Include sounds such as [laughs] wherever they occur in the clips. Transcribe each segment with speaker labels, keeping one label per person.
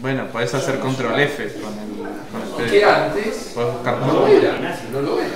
Speaker 1: Bueno, puedes hacer control F con el, con el PDF.
Speaker 2: antes
Speaker 1: Puedes buscar
Speaker 2: no
Speaker 1: todo.
Speaker 2: lo era, no lo era.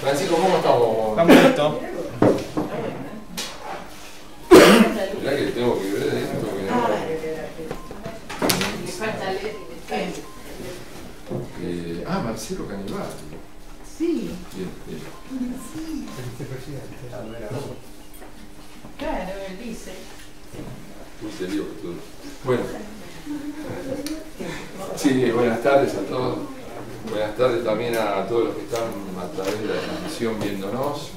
Speaker 2: Francisco, [laughs] ¿cómo estamos?
Speaker 1: ¿Estamos listos?
Speaker 2: Mirá que tengo que ver esto. que no- Eh, ah, Marcelo Canibal.
Speaker 3: Sí,
Speaker 2: Bien, bien.
Speaker 3: claro, él dice.
Speaker 2: Puse lío todo. Bueno. Sí, buenas tardes a todos. Buenas tardes también a todos los que están a través de la transmisión viéndonos.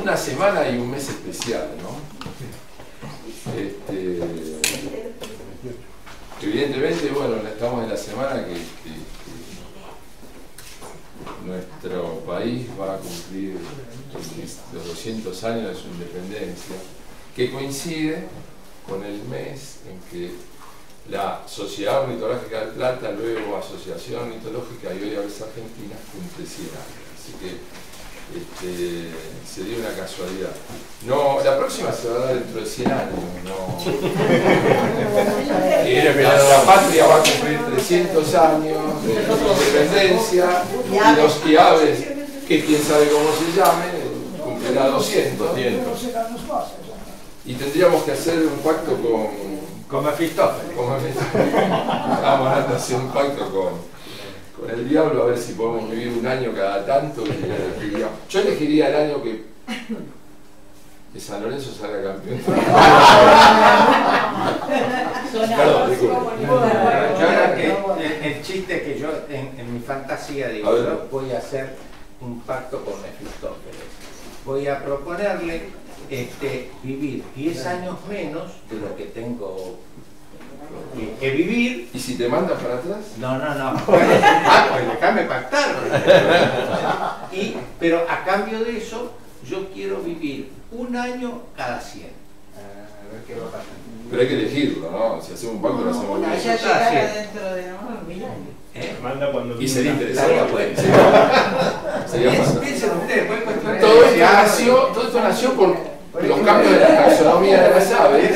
Speaker 2: Una semana y un mes especial, ¿no? Este, evidentemente, bueno, estamos en la semana que, que- que nuestro país va a cumplir los 200 años de su independencia, que coincide con el mes en que la Sociedad Ornitológica del Plata, luego Asociación Ornitológica y hoy Aves Argentinas cumple 100 años. Así que este, se dio una casualidad. No, la próxima se va a dar dentro de 100 años, no. [laughs] La, la patria va a cumplir 300 años de independencia y los y aves, que quién sabe cómo se llame, cumplirá 200. Y tendríamos que hacer un pacto con,
Speaker 4: como
Speaker 2: Estábamos hablando de hacer un pacto con, con el diablo a ver si podemos vivir un año cada tanto. elegiría- yo elegiría el año que, que San Lorenzo salga campeón. Perdón, disculpe.
Speaker 4: Yo ahora que el, el chiste que yo en, en mi fantasía digo,
Speaker 2: A
Speaker 4: yo voy a hacer un pacto con Mefistófeles. Voy a proponerle este, vivir 10 años menos de lo que tengo que, que vivir.
Speaker 2: ¿Y si te mandas para atrás?
Speaker 4: No, no, no. Ah, [laughs] pues déjame pactar. Y, pero a cambio de eso, yo quiero vivir un año cada 100. A ver qué va a pasar.
Speaker 2: Pero hay que elegirlo, ¿no? Si hacemos un pacto lo hacemos bien.
Speaker 3: Ya llegará dentro de no, mil años.
Speaker 4: ¿Eh?
Speaker 5: Manda cuando
Speaker 2: Y sería interesante.
Speaker 4: Bueno. [laughs]
Speaker 2: Sería- Sería
Speaker 4: ustedes,
Speaker 2: Todo esto nació, todo esto nació por los cambios de la taxonomía de las aves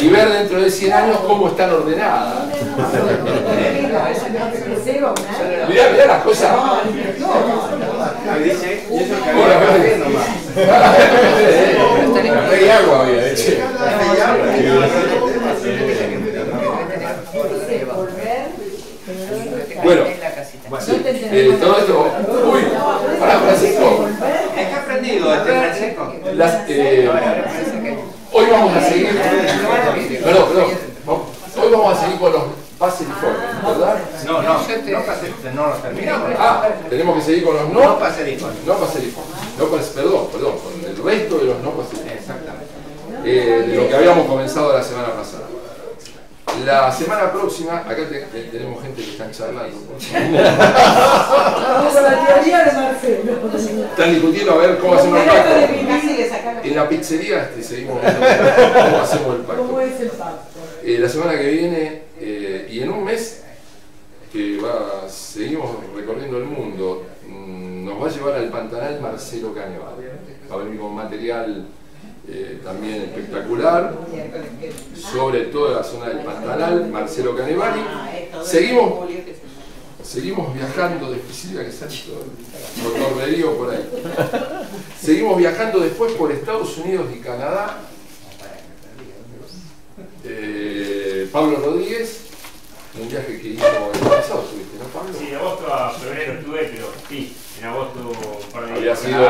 Speaker 2: y ver dentro de 100 años cómo están ordenadas. Mirá, mirá las cosas. No hay agua había, che. Bueno, eh, todo esto. Uy, para Francisco.
Speaker 4: Es que he aprendido este Francisco.
Speaker 2: Las, eh, hoy vamos a seguir. Perdón, perdón. Hoy vamos a seguir con los paseriformes, ¿verdad?
Speaker 4: No, no, no no lo terminamos.
Speaker 2: Ah, tenemos que seguir con los
Speaker 4: No
Speaker 2: no
Speaker 4: pase disco.
Speaker 2: No paseriformes. No pas- perdón, perdón, con el resto de los no paseriformes.
Speaker 4: Exactamente.
Speaker 2: Eh, de lo que habíamos comenzado la semana pasada. La semana próxima, acá te- te- tenemos gente que están charlando.
Speaker 3: Vamos a la teoría de Marcelo.
Speaker 2: Están discutiendo a ver cómo hacemos el pacto.
Speaker 3: Casi le sacaron.
Speaker 2: En la pizzería este, seguimos viendo cómo hacemos el
Speaker 3: ¿Cómo
Speaker 2: pacto.
Speaker 3: es el pacto?
Speaker 2: Eh, la semana que viene eh, y en un mes que va, seguimos recorriendo el mundo, mm, nos va a llevar al Pantanal Marcelo Cañeval. Va a venir con material eh, también espectacular, sobre todo la zona del Pantanal, Marcelo Canevari. Seguimos, seguimos viajando, de Silvia que sale todo el motorrerío por ahí. Seguimos viajando después por Estados Unidos y Canadá. Eh, Pablo Rodríguez, un viaje que hizo el año pasado, ¿tuviste, no Pablo?
Speaker 5: Sí, de agosto a febrero estuve, pero sí, en agosto un par de
Speaker 2: Había sido-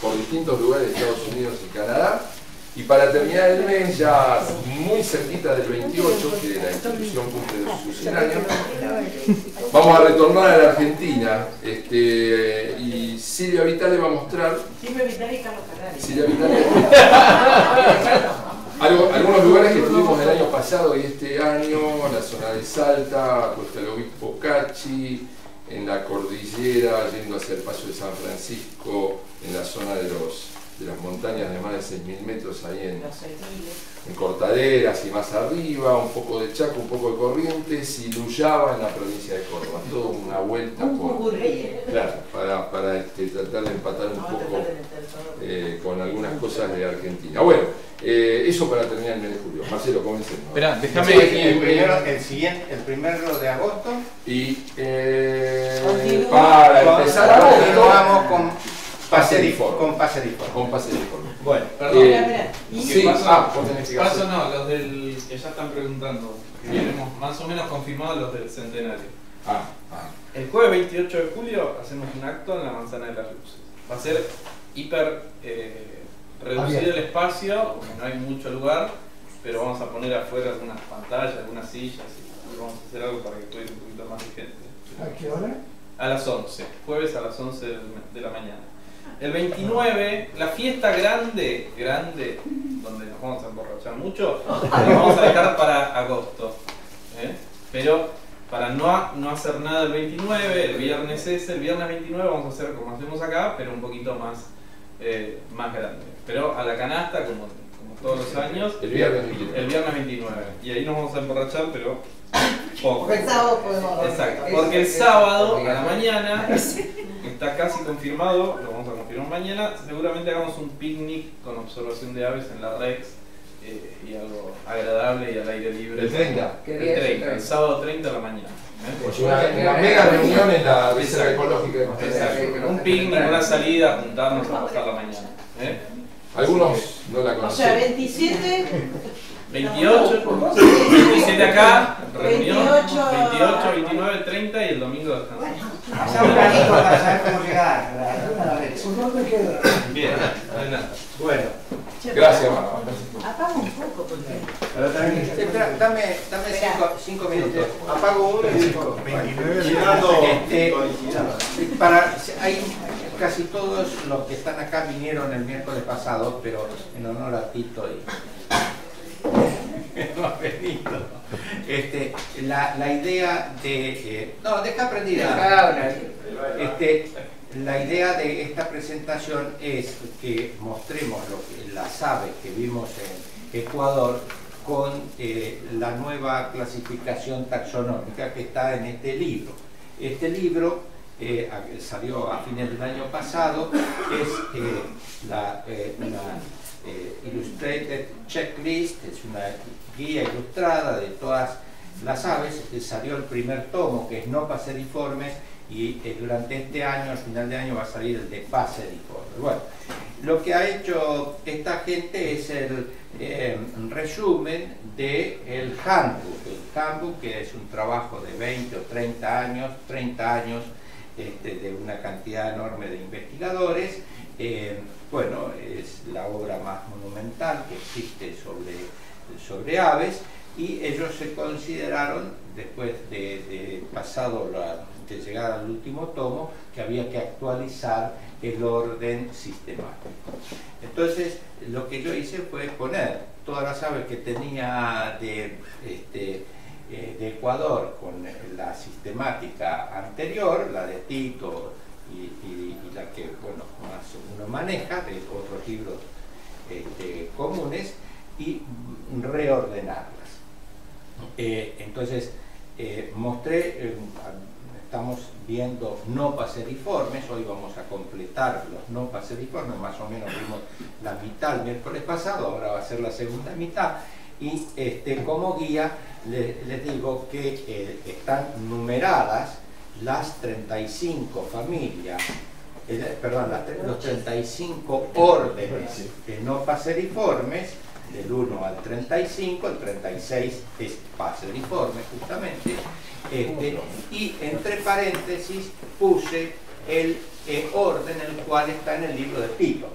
Speaker 2: por distintos lugares de Estados Unidos y Canadá. Y para terminar el mes, ya muy cerquita del 28, que la institución cumple sus 100 años, vamos a retornar a la Argentina. Este, y Silvia Vitale va a mostrar,
Speaker 3: Siempre Vitali y Carlos Ferrari.
Speaker 2: Silvia Vitale, algo- algunos lugares que estuvimos el año pasado y este año, la zona de Salta, Costa del Obispo Cachi, en la cordillera, yendo hacia el paso de San Francisco, en la zona de, los, de las montañas de más de 6.000 metros, ahí en, en Cortaderas y más arriba, un poco de Chaco, un poco de Corrientes y Luyaba en la provincia de Córdoba. Toda una vuelta por,
Speaker 3: cucurrí.
Speaker 2: claro, para, para este, tratar de empatar un
Speaker 3: Vamos
Speaker 2: poco
Speaker 3: todo.
Speaker 2: eh, con algunas cosas de Argentina. Bueno, eh, eso para terminar el mes de julio. Marcelo, comencemos.
Speaker 1: Espera, déjame.
Speaker 4: Sí, el,
Speaker 1: eh,
Speaker 4: primero, el siguiente, el primero de agosto.
Speaker 2: Y eh, para empezar agosto,
Speaker 4: continuamos con
Speaker 2: Pase
Speaker 4: pase
Speaker 2: Diforme.
Speaker 4: con pase Diforme.
Speaker 2: con pase de informe.
Speaker 4: Bueno,
Speaker 1: Perdón.
Speaker 2: Eh,
Speaker 3: Mira, mira. Y
Speaker 2: Sí,
Speaker 1: paso?
Speaker 2: ah,
Speaker 1: Paso no, los del que ya están preguntando. que Tenemos más o menos confirmados los del centenario.
Speaker 2: Ah, ah.
Speaker 1: El jueves 28 de julio hacemos un acto en la Manzana de las Luces. Va a ser hiper eh, reducido el espacio, porque no hay mucho lugar, pero vamos a poner afuera algunas pantallas, algunas sillas y vamos a hacer algo para que pueda ir un poquito más de gente.
Speaker 6: ¿A qué hora?
Speaker 1: A las 11, jueves a las 11 del- de la mañana. El 29, la fiesta grande, grande, donde nos vamos a emborrachar mucho, la vamos a dejar para agosto. ¿eh? Pero para no, no hacer nada el 29, el viernes ese, el viernes 29 vamos a hacer como hacemos acá, pero un poquito más, eh, más grande. Pero a la canasta, como, como todos los años,
Speaker 2: El viernes 29.
Speaker 1: el viernes 29. Y ahí nos vamos a emborrachar, pero poco.
Speaker 3: Porque el sábado podemos
Speaker 1: Exacto, porque el sábado a la mañana está casi confirmado, lo vamos a confirmar mañana, seguramente hagamos un picnic con observación de aves en la Rex eh, y algo agradable y al aire libre.
Speaker 2: El 30.
Speaker 3: ¿Qué
Speaker 1: El
Speaker 3: día es el
Speaker 1: 30, el
Speaker 3: 30?
Speaker 1: sábado 30 de la mañana. ¿eh?
Speaker 2: Pues una, una mega reunión en la reserva ecológica de.
Speaker 1: Exacto, Un picnic, una salida, juntarnos a pasar la mañana. ¿eh?
Speaker 2: Algunos no la
Speaker 3: O sea,
Speaker 2: conocen.
Speaker 3: 27,
Speaker 1: 28, 27 acá, reunión,
Speaker 3: 28,
Speaker 1: 28, 29, 30 y el domingo descansamos.
Speaker 7: Pasa un ratito para saber cómo llegar. ¿verdad?
Speaker 6: ¿Por dónde queda?
Speaker 1: Bien, adelante.
Speaker 4: bueno.
Speaker 2: Gracias, Marta.
Speaker 3: apaga un poco porque
Speaker 4: dame, dame cinco, cinco minutos. Apago uno y cinco.
Speaker 5: Llegando.
Speaker 4: Este, para, hay casi todos los que están acá vinieron el miércoles pasado, pero en honor a Tito y. Este, la, la idea de eh, no deja aprendida. Este, la idea de esta presentación es que mostremos lo que, las aves que vimos en Ecuador con eh, la nueva clasificación taxonómica que está en este libro. Este libro eh, salió a fines del año pasado, es la, Illustrated Checklist, es una guía ilustrada de todas las aves, eh, salió el primer tomo que es no paseriformes y eh, durante este año, al final de año, va a salir el de paseriformes. Bueno, lo que ha hecho esta gente es el eh, resumen del handbook, el handbook que es un trabajo de 20 o 30 años, 30 años este, de una cantidad enorme de investigadores. Eh, bueno, es la obra más monumental que existe sobre, sobre aves y ellos se consideraron, después de, pasado la, de llegar al último tomo, que había que actualizar el orden sistemático. Entonces, lo que yo hice fue poner todas las aves que tenía de, este, eh, de Ecuador con la sistemática anterior, la de Tito y, y- y la que bueno, más uno maneja de otros libros este, comunes, y reordenarlas. Eh, entonces, eh, mostré, eh, estamos viendo no paseriformes, hoy vamos a completar los no paseriformes, más o menos vimos la mitad el miércoles pasado, ahora va a ser la segunda mitad, y este, como guía le- les digo que están numeradas las 35 familias, eh, perdón, las los 35 órdenes de no paseriformes, del 1 al 35, el 36 es paseriforme justamente, este, y entre paréntesis puse el eh, orden el cual está en el libro de Pilo.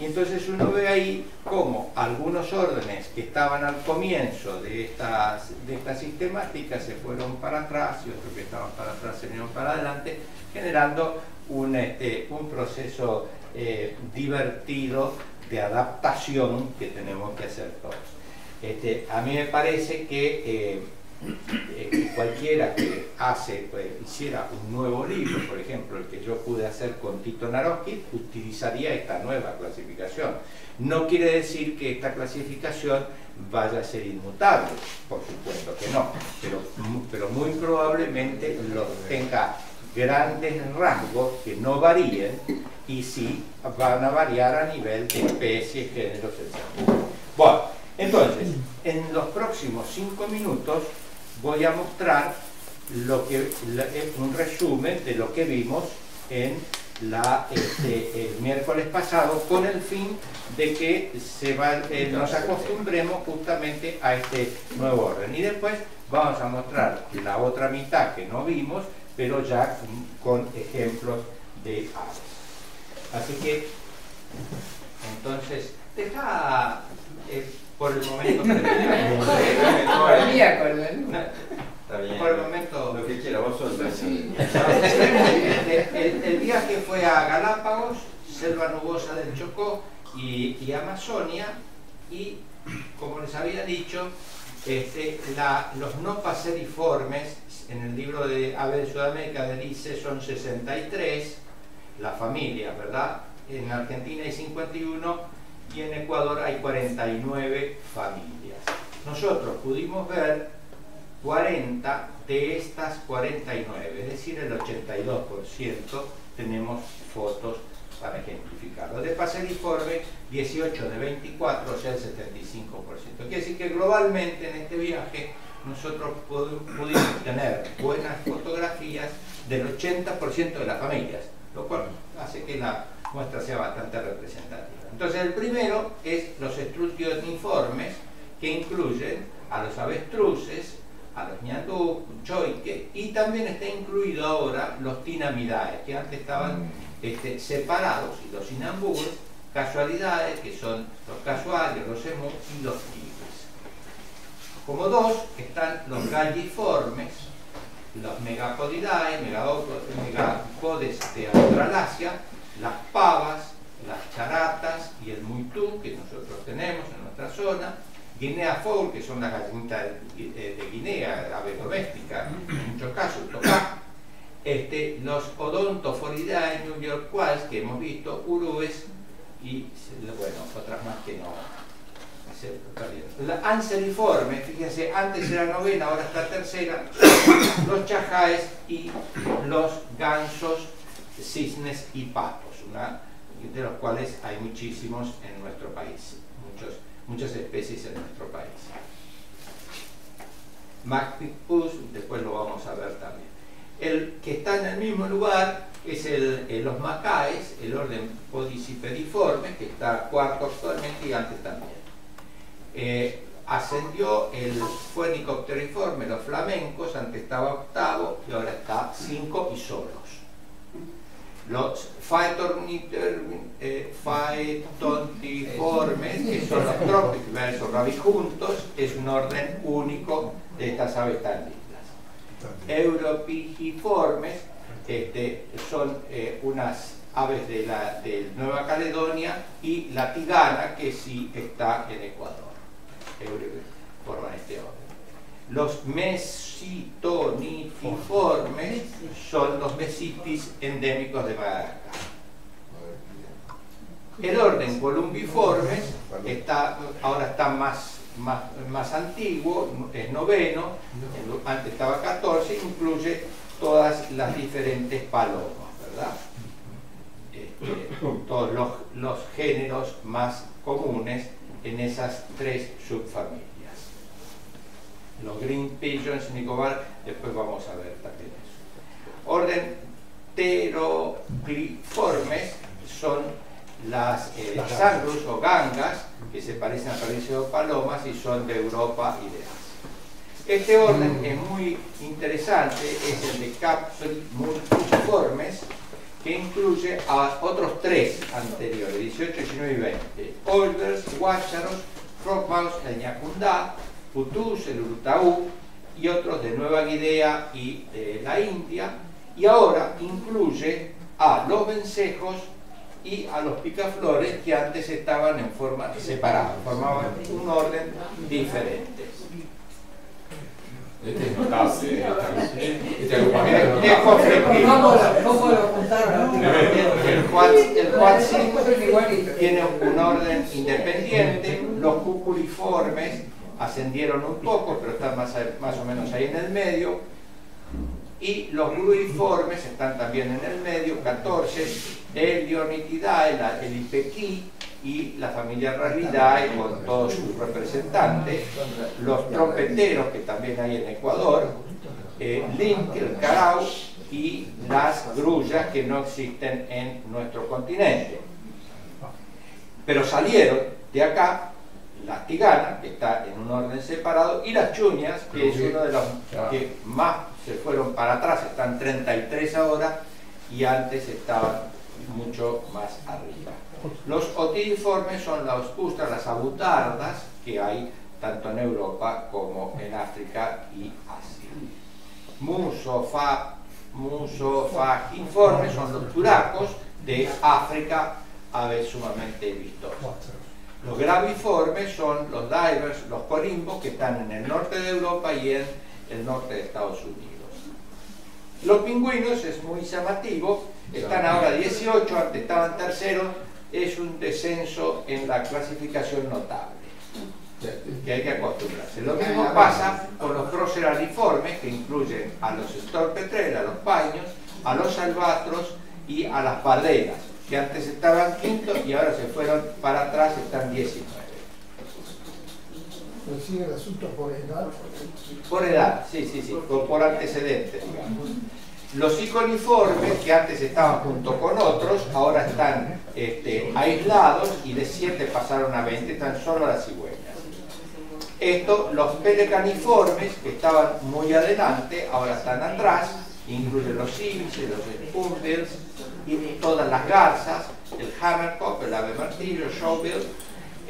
Speaker 4: Y entonces uno ve ahí cómo algunos órdenes que estaban al comienzo de estas, de esta sistemática se fueron para atrás y otros que estaban para atrás se vinieron para adelante, generando un, este, un proceso eh, divertido de adaptación que tenemos que hacer todos. Este, a mí me parece que eh, eh, cualquiera que hace, pues, hiciera un nuevo libro, por ejemplo, el que yo pude hacer con Tito Naroski, utilizaría esta nueva clasificación. No quiere decir que esta clasificación vaya a ser inmutable, por supuesto que no, pero, pero muy probablemente lo tenga grandes rasgos que no varíen y sí van a variar a nivel de especies, géneros, etc. Bueno, entonces, en los próximos cinco minutos voy a mostrar lo que, eh, un resumen de lo que vimos en este, el miércoles pasado con el fin de que eh, nos acostumbremos justamente a este nuevo orden. Y después vamos a mostrar la otra mitad que no vimos, pero ya con ejemplos de aves. Así que, entonces, deja eh, por el momento...
Speaker 6: Está bien.
Speaker 4: Por el momento...
Speaker 6: Lo que quiera, vos sos
Speaker 4: Sí. El, el- el viaje fue a Galápagos, Selva Nubosa del Chocó y, y Amazonia y, como les había dicho, este, la- los no paseriformes en el libro de Ave de Sudamérica de Lice son 63, la familia, ¿verdad? En Argentina hay 51 y en Ecuador hay 49 familias. Nosotros pudimos ver 40 de estas 49, es decir, el 82% tenemos fotos para ejemplificarlo. De paseriforme, 18 de 24, o sea, el 75%. Quiere decir que globalmente en este viaje nosotros pu- pudimos tener buenas fotografías del 80% de las familias, lo cual hace que la muestra sea bastante representativa. Entonces, el primero es los estrutioniformes, que incluyen a los avestruces, a los ñandú, choique, y también está incluido ahora los tinamidae, que antes estaban este, separados, y los inambúes, casualidades, que son los casuales, los emus y los tigres. Como dos están los galliformes, los megapodidae, megapo- megapodes de Australasia, las pavas, las charatas y el muitú que nosotros tenemos en nuestra zona, Guinea fowl, que son las gallinitas de, de Guinea, ave doméstica, en muchos casos, tocá, este, los odontoforidae New York Quals, que hemos visto, urubes y, bueno, otras más que no, se perdieron. La anseriforme, fíjense, antes era novena, ahora está tercera, los chajaes y los gansos, cisnes y patos, de los cuales hay muchísimos en nuestro país, muchos, muchas especies en nuestro país. Macpicpus, después lo vamos a ver también. El que está en el mismo lugar es el, eh, los macaes, el orden podicipediforme, que está cuarto actualmente y antes también. Eh, ascendió el fuenicopteriforme, los flamencos, antes estaba octavo y ahora está cinco y solos. Los eh, que son los trópicos o rabijuntos, es un orden único de estas aves tan lindas. Europigiformes este, son eh, unas aves de, la, de Nueva Caledonia y la tigana que sí está en Ecuador. Forman este orden. Los mesitonitiformes son los mesitis endémicos de Madagascar. El orden columbiformes ahora está más, más, más antiguo, es noveno, en- antes estaba 14, incluye todas las diferentes palomas, ¿verdad? Este, todos los, los géneros más comunes en esas tres subfamilias. Los green pigeons, Nicobar, después vamos a ver también eso. Orden pterocliformes son las eh, sangrus o gangas, que se parecen a de palomas y son de Europa y de Asia. Este orden es muy interesante, es el de Capsule multiformes, que incluye a otros tres anteriores, 18, 19 y 20. Oilders, Guácharos, Frogmouse, el Ñacundá, Putus, el Urutaú y otros de Nueva Guinea y de la India. Y ahora incluye a los vencejos y a los picaflores que antes estaban en forma separada, formaban un orden diferente.
Speaker 2: Este es notable, este, este
Speaker 4: Es. El cual, el cual sí tiene un orden independiente, los cuculiformes ascendieron un poco, pero están más, más o menos ahí en el medio, y los gruiformes están también en el medio, 14, el Dionitidae, el Ipequí y la familia Raridae con todos sus representantes, los trompeteros que también hay en Ecuador, eh, Link, el Carau y las grullas que no existen en nuestro continente. Pero salieron de acá las tiganas, que está en un orden separado, y las chuñas, que es uno de los que más se fueron para atrás, están 33 ahora, y antes estaban mucho más arriba. Los otidiformes son las ostras, las abutardas, que hay tanto en Europa como en África y Asia. Musofa, musofagiformes son los turacos de África, aves sumamente vistosos. Los graviformes son los divers, los corimbos, que están en el norte de Europa y en el norte de Estados Unidos. Los pingüinos es muy llamativo, están ahora 18, antes estaban terceros, es un descenso en la clasificación notable, que hay que acostumbrarse. Lo mismo pasa con los proceraliformes, que incluyen a los storpetrel, a los paños, a los albatros y a las pardelas que antes estaban quinto y ahora se fueron para atrás, están 19.
Speaker 8: Pero sigue el asunto por edad.
Speaker 4: Por edad, sí, sí, sí, por, por antecedentes, digamos. Los iconiformes, que antes estaban junto con otros, ahora están este, aislados y de 7 pasaron a 20, están solo las cigüeñas. Esto, los pelecaniformes, que estaban muy adelante, ahora están atrás, incluyen los síbices, los spoonbills, y todas las garzas, el hammercock, el ave martillo, el showbill,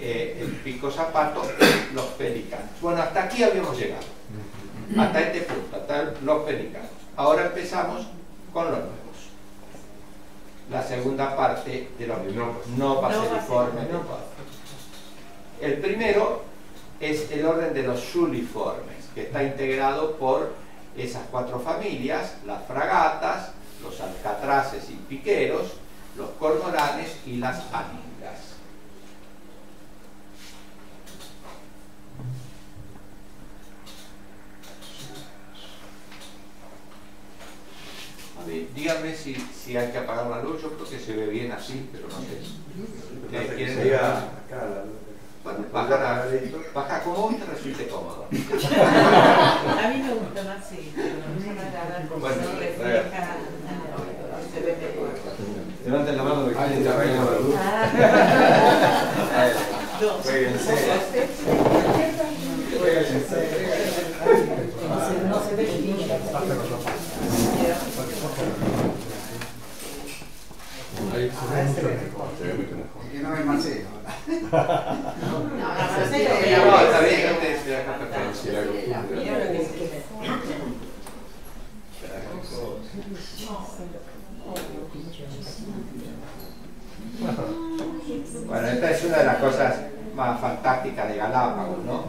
Speaker 4: eh, el pico zapato y los pelicanos. Bueno, hasta aquí habíamos llegado, hasta este punto, hasta los pelicanos. Ahora empezamos con los nuevos. La segunda parte de los nuevos, no paseriformes. El primero es el orden de los suliformes, que está integrado por esas cuatro familias, las fragatas, los alcatraces y piqueros, los cormoranes y las aningas. A ver, díganme si, si, hay que apagar la luz, yo creo que se ve bien así, pero no sé. ¿Quieren? Bueno, baja, baja como te resulte cómodo. [laughs]
Speaker 3: A mí me gusta más así, pero no se me como
Speaker 6: Bueno,
Speaker 3: no refleja se ve mejor.
Speaker 6: Levanten la mano de que alguien está bailando la.
Speaker 3: Ah. Dos.
Speaker 6: Jueguense. Jueguense.
Speaker 3: No se ve bien.
Speaker 2: Ahí se ve mucho mejor.
Speaker 7: Que no es Marcelo.
Speaker 3: No, no,
Speaker 4: No, está bien, perfecto.
Speaker 2: Si la costumbre-
Speaker 3: Mira lo que escribe.
Speaker 4: Bueno, esta es una de las cosas más fantásticas de Galápagos, ¿no?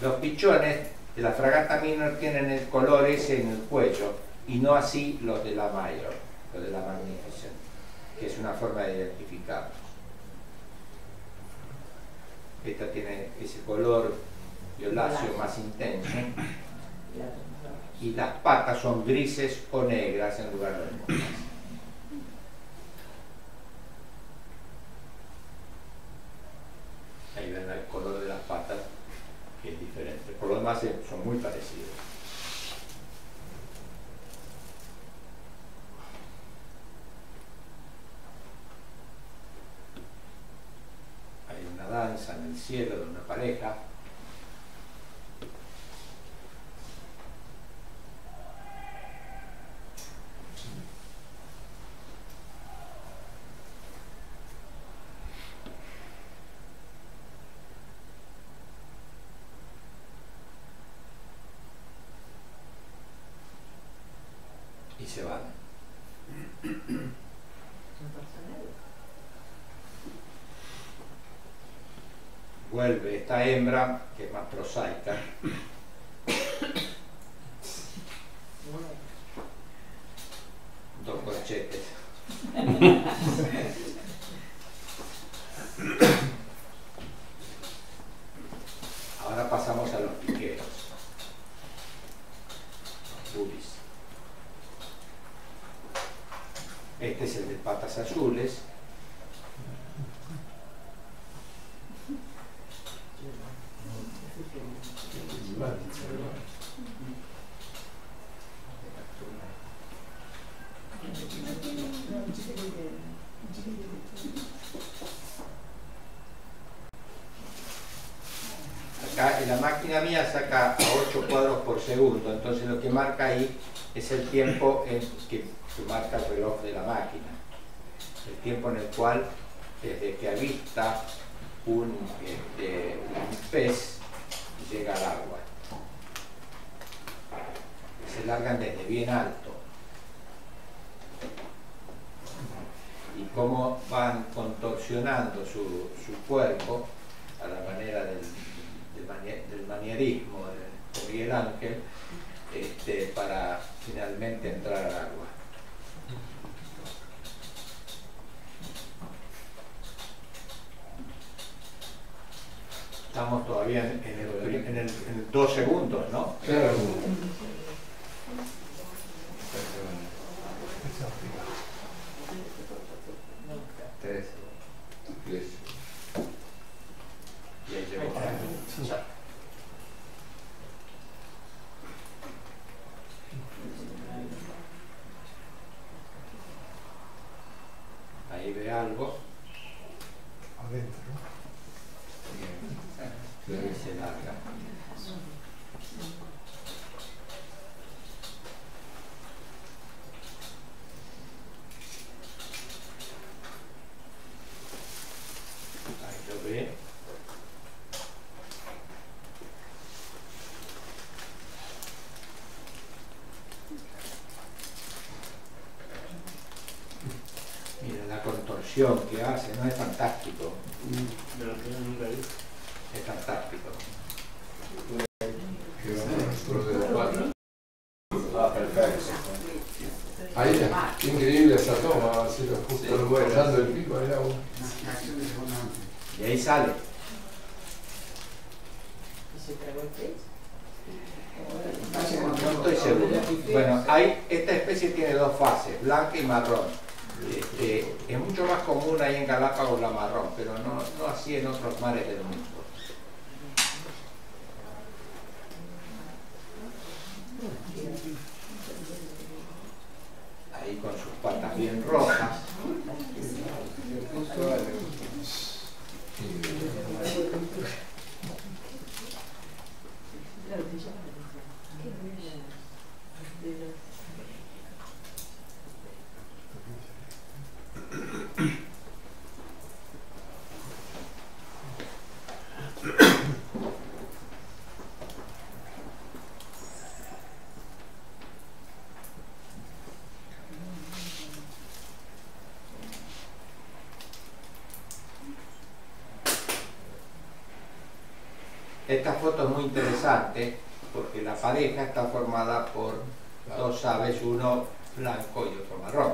Speaker 4: Los pichones de la fragata minor tienen el color ese en el cuello y no así los de la mayor, los de la magnificent, que es una forma de identificarlos. Esta tiene ese color violáceo más intenso. Y las patas son grises o negras en lugar de hermosas. Ahí ven el color de las patas que es diferente. Por lo demás eh, son muy parecidos. Hay una danza en el cielo de una pareja. y se van. Vuelve esta hembra, que es más prosaica. Dos corchetes. [laughs] Ahora pasamos a los piqueros. Bubis. Este es azules. Acá en la máquina mía saca a 8 cuadros por segundo, entonces lo que marca ahí es el tiempo en que marca el reloj de la máquina. El tiempo en el cual, desde que avista un, este, un pez, llega al agua. Se largan desde bien alto. Y cómo van contorsionando su, su cuerpo a la manera del, del, del manierismo de Miguel Ángel este, para finalmente entrar al agua. Estamos todavía en, en el, en el- en el dos segundos, ¿no?
Speaker 2: Claro.
Speaker 6: Tres.
Speaker 2: Tres.
Speaker 4: Y ahí llegó. Ahí ve algo foto es muy interesante porque la pareja está formada por dos aves, uno blanco y otro marrón.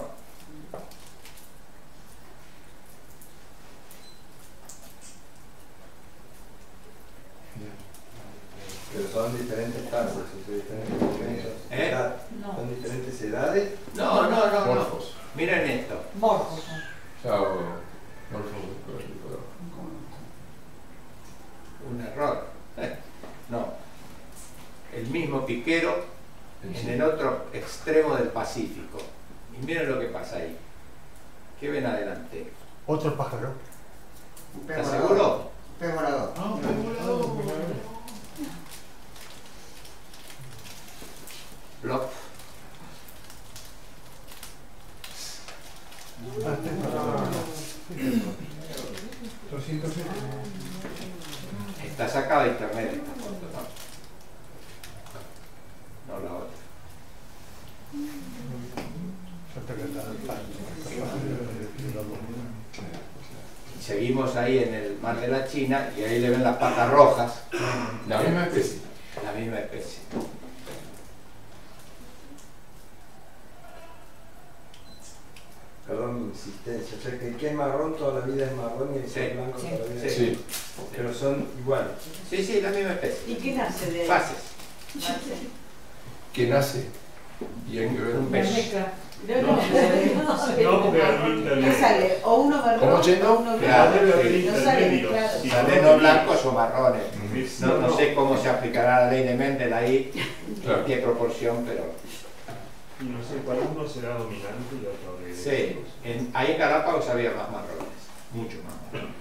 Speaker 6: son diferentes fases, son diferentes momentos.
Speaker 4: ¿Eh?
Speaker 6: Edad.
Speaker 3: No.
Speaker 6: Son diferentes edades.
Speaker 4: No, no, no, no.
Speaker 2: Morfos.
Speaker 4: Miren esto.
Speaker 3: Morfos.
Speaker 2: Chao. Morfos del código.
Speaker 4: Un error. No. El mismo piquero en el otro extremo del Pacífico. Y miren lo que pasa ahí. ¿Qué ven adelante?
Speaker 8: Otro pájaro.
Speaker 4: ¿Estás seguro?
Speaker 7: Pez volador.
Speaker 4: Lo-
Speaker 8: Ah, tengo. 207.
Speaker 4: Está sacada de internet esta foto, ¿no? No la otra.
Speaker 8: Suerte que está
Speaker 4: Y seguimos ahí en el mar de la China y ahí le ven las patas rojas,
Speaker 2: La misma especie.
Speaker 4: la misma especie.
Speaker 6: Perdón mi insistencia. O sea que el que es marrón toda la vida es marrón y el que
Speaker 4: Sí.
Speaker 6: es blanco
Speaker 3: Sí.
Speaker 6: toda la vida es
Speaker 2: Sí.
Speaker 6: Pero son iguales.
Speaker 4: Sí, sí, la misma especie.
Speaker 3: ¿Y qué nace de ahí?
Speaker 4: Fases.
Speaker 3: Nace.
Speaker 2: Que nace. Y hay que ver
Speaker 4: Un
Speaker 2: un
Speaker 3: La
Speaker 4: beso.
Speaker 3: mezcla. No, no, no sé.
Speaker 5: No, porque ahorita
Speaker 3: ¿Qué sale? O uno marrón
Speaker 2: ¿Cómo, Chendo?
Speaker 3: o uno
Speaker 4: Claro,
Speaker 3: blanco.
Speaker 4: sí.
Speaker 3: No sale mezclado.
Speaker 4: Salen o blancos o marrones.
Speaker 5: Es-
Speaker 4: No, no sé cómo se aplicará la ley de Mendel ahí,
Speaker 2: Claro.
Speaker 4: en qué proporción, pero
Speaker 5: Y no sé, para uno será dominante y otro de.
Speaker 4: sí. En, ahí en Galápagos había más marrones, mucho más marrones.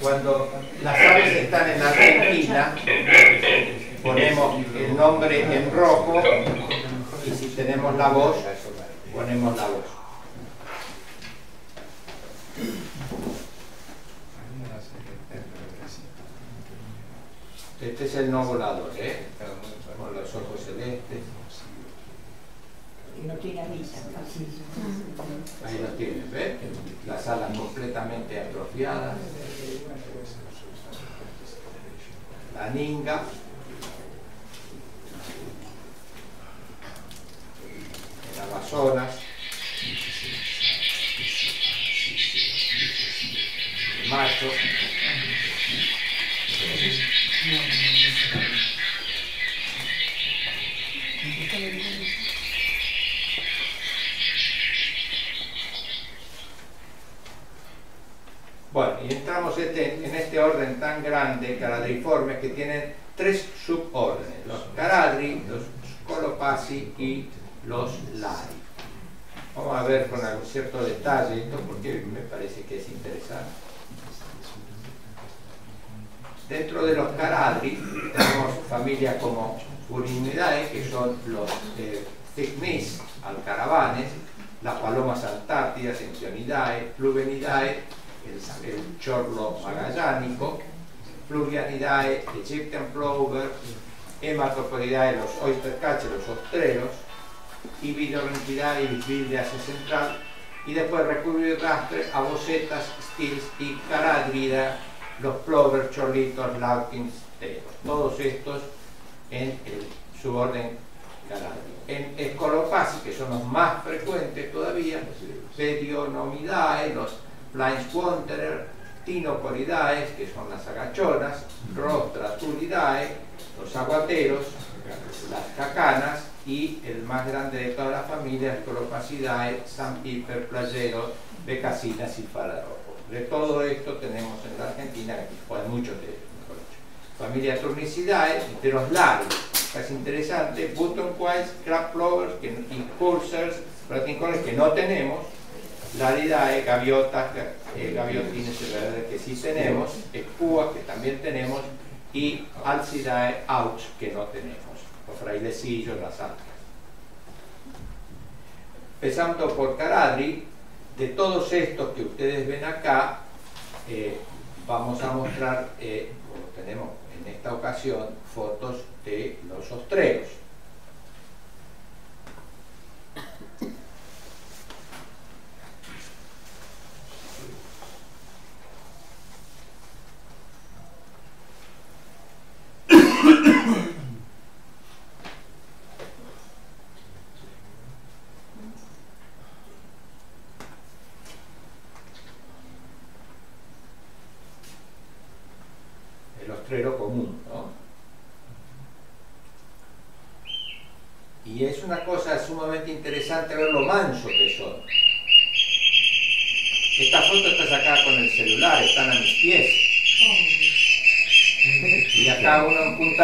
Speaker 4: Cuando las aves están en Argentina, ponemos el nombre en rojo y si tenemos la voz, ponemos la voz. Este es el no volador, ¿eh? Con los ojos celestes.
Speaker 3: Y no tiene anilla.
Speaker 4: Ahí lo tienes, ¿ves? Las alas completamente atrofiadas. La ninga. El macho. Bueno, y entramos este- en este orden tan grande, caradriformes, que tienen tres subórdenes, los caradri, los scolopasi y los lari. Vamos a ver con algún cierto detalle esto porque me parece que es interesante. Dentro de los caradri tenemos familias como Urinidae, que son los eh, Cygnus alcaravanes, las palomas antártidas, Encionidae, Fluvenidae, el, el chorlo magallánico, Fluvianidae, Egyptian plover, Hematopodidae, los oyster catcher, los ostreros, Ibidornithidae y Bisbille de Central, y después recurrir rastre a bocetas, stills y caradrida, los plover, chorlitos, laukins, teros, todos estos en el suborden caradri. En Escolopasi, que son los más frecuentes todavía, Pedionomidae, los Blind Wanderer, Tinoporidae, que son las agachonas, Rostratulidae, los aguateros, las cacanas y el más grande de todas las familias, Scolopacidae, Sampiper, Playero, Becasinas y Falaropos. De todo esto tenemos en la Argentina, o hay muchos de ellos, mejor dicho. Familia Turnicidae, de los que es interesante, Buttonquails, Crab Plovers y que no tenemos, Laridae, gaviotas, ga- eh, gaviotines que sí tenemos, Espúas que también tenemos y Alcidae aux que no tenemos, los frailecillos, las alcas. Empezando por Caradri, de todos estos que ustedes ven acá, eh, vamos a mostrar, eh, tenemos en esta ocasión, fotos de los ostreros.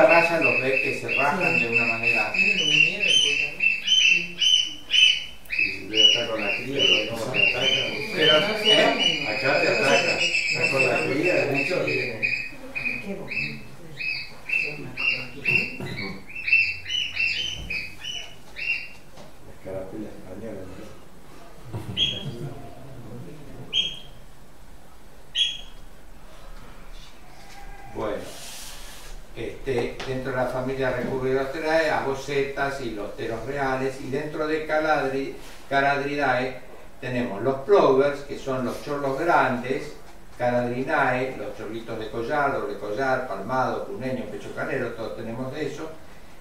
Speaker 4: Raya los ve que se rajan de una manera.
Speaker 6: Si le con la cría, lo.
Speaker 4: Pero, ¿eh?
Speaker 6: Acá te ataca. Con la cría, de mucho viene.
Speaker 3: Qué bonito.
Speaker 6: Las carapelas españolas. ¿no?
Speaker 4: Bueno, este, dentro de la familia Recurvidostrae, abocetas y los teros reales, y dentro de Caladri, Caradridae tenemos los plovers, que son los chorlos grandes, Caradrinae, los chorlitos de collar, doble collar, palmado, puneño, pecho canero, todos tenemos de eso,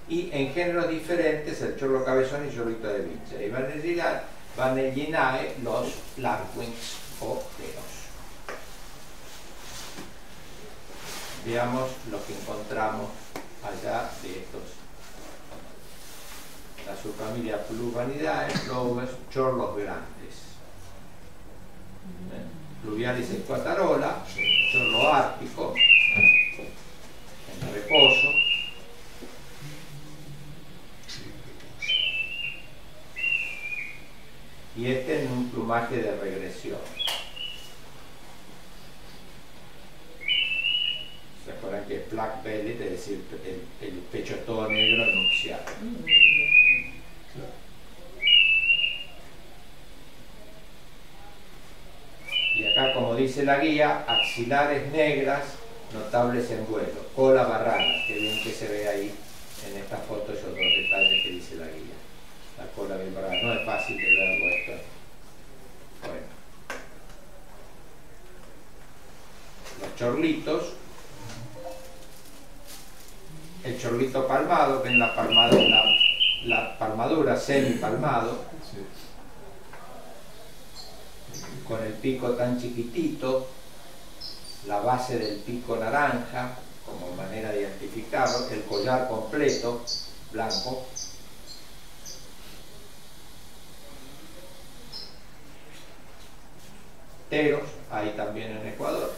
Speaker 4: y en géneros diferentes el chorlo cabezón y chorlito de vincha. Y Vanellinae, Vanellinae los lapwings o teros. veamos lo que encontramos allá de estos. La subfamilia Pluvanidae, plovers, chorlos grandes. ¿Eh? Pluvialis esquatarola, chorlo ártico, en reposo. Y este en un plumaje de regresión. ¿Se acuerdan que es black belly, es decir, el, el pecho todo negro anunciado? Y acá, como dice la guía, axilares negras, notables en vuelo, cola barrada, que bien que se ve ahí en esta foto esos dos detalles que dice la guía. La cola bien barrada, no es fácil de verlo esto. Bueno. Los chorlitos el chorlito palmado, ven la palmada, la, la palmadura semipalmado,
Speaker 2: Sí.
Speaker 4: con el pico tan chiquitito, la base del pico naranja, como manera de identificarlo, el collar completo, blanco. Teros, hay también en Ecuador.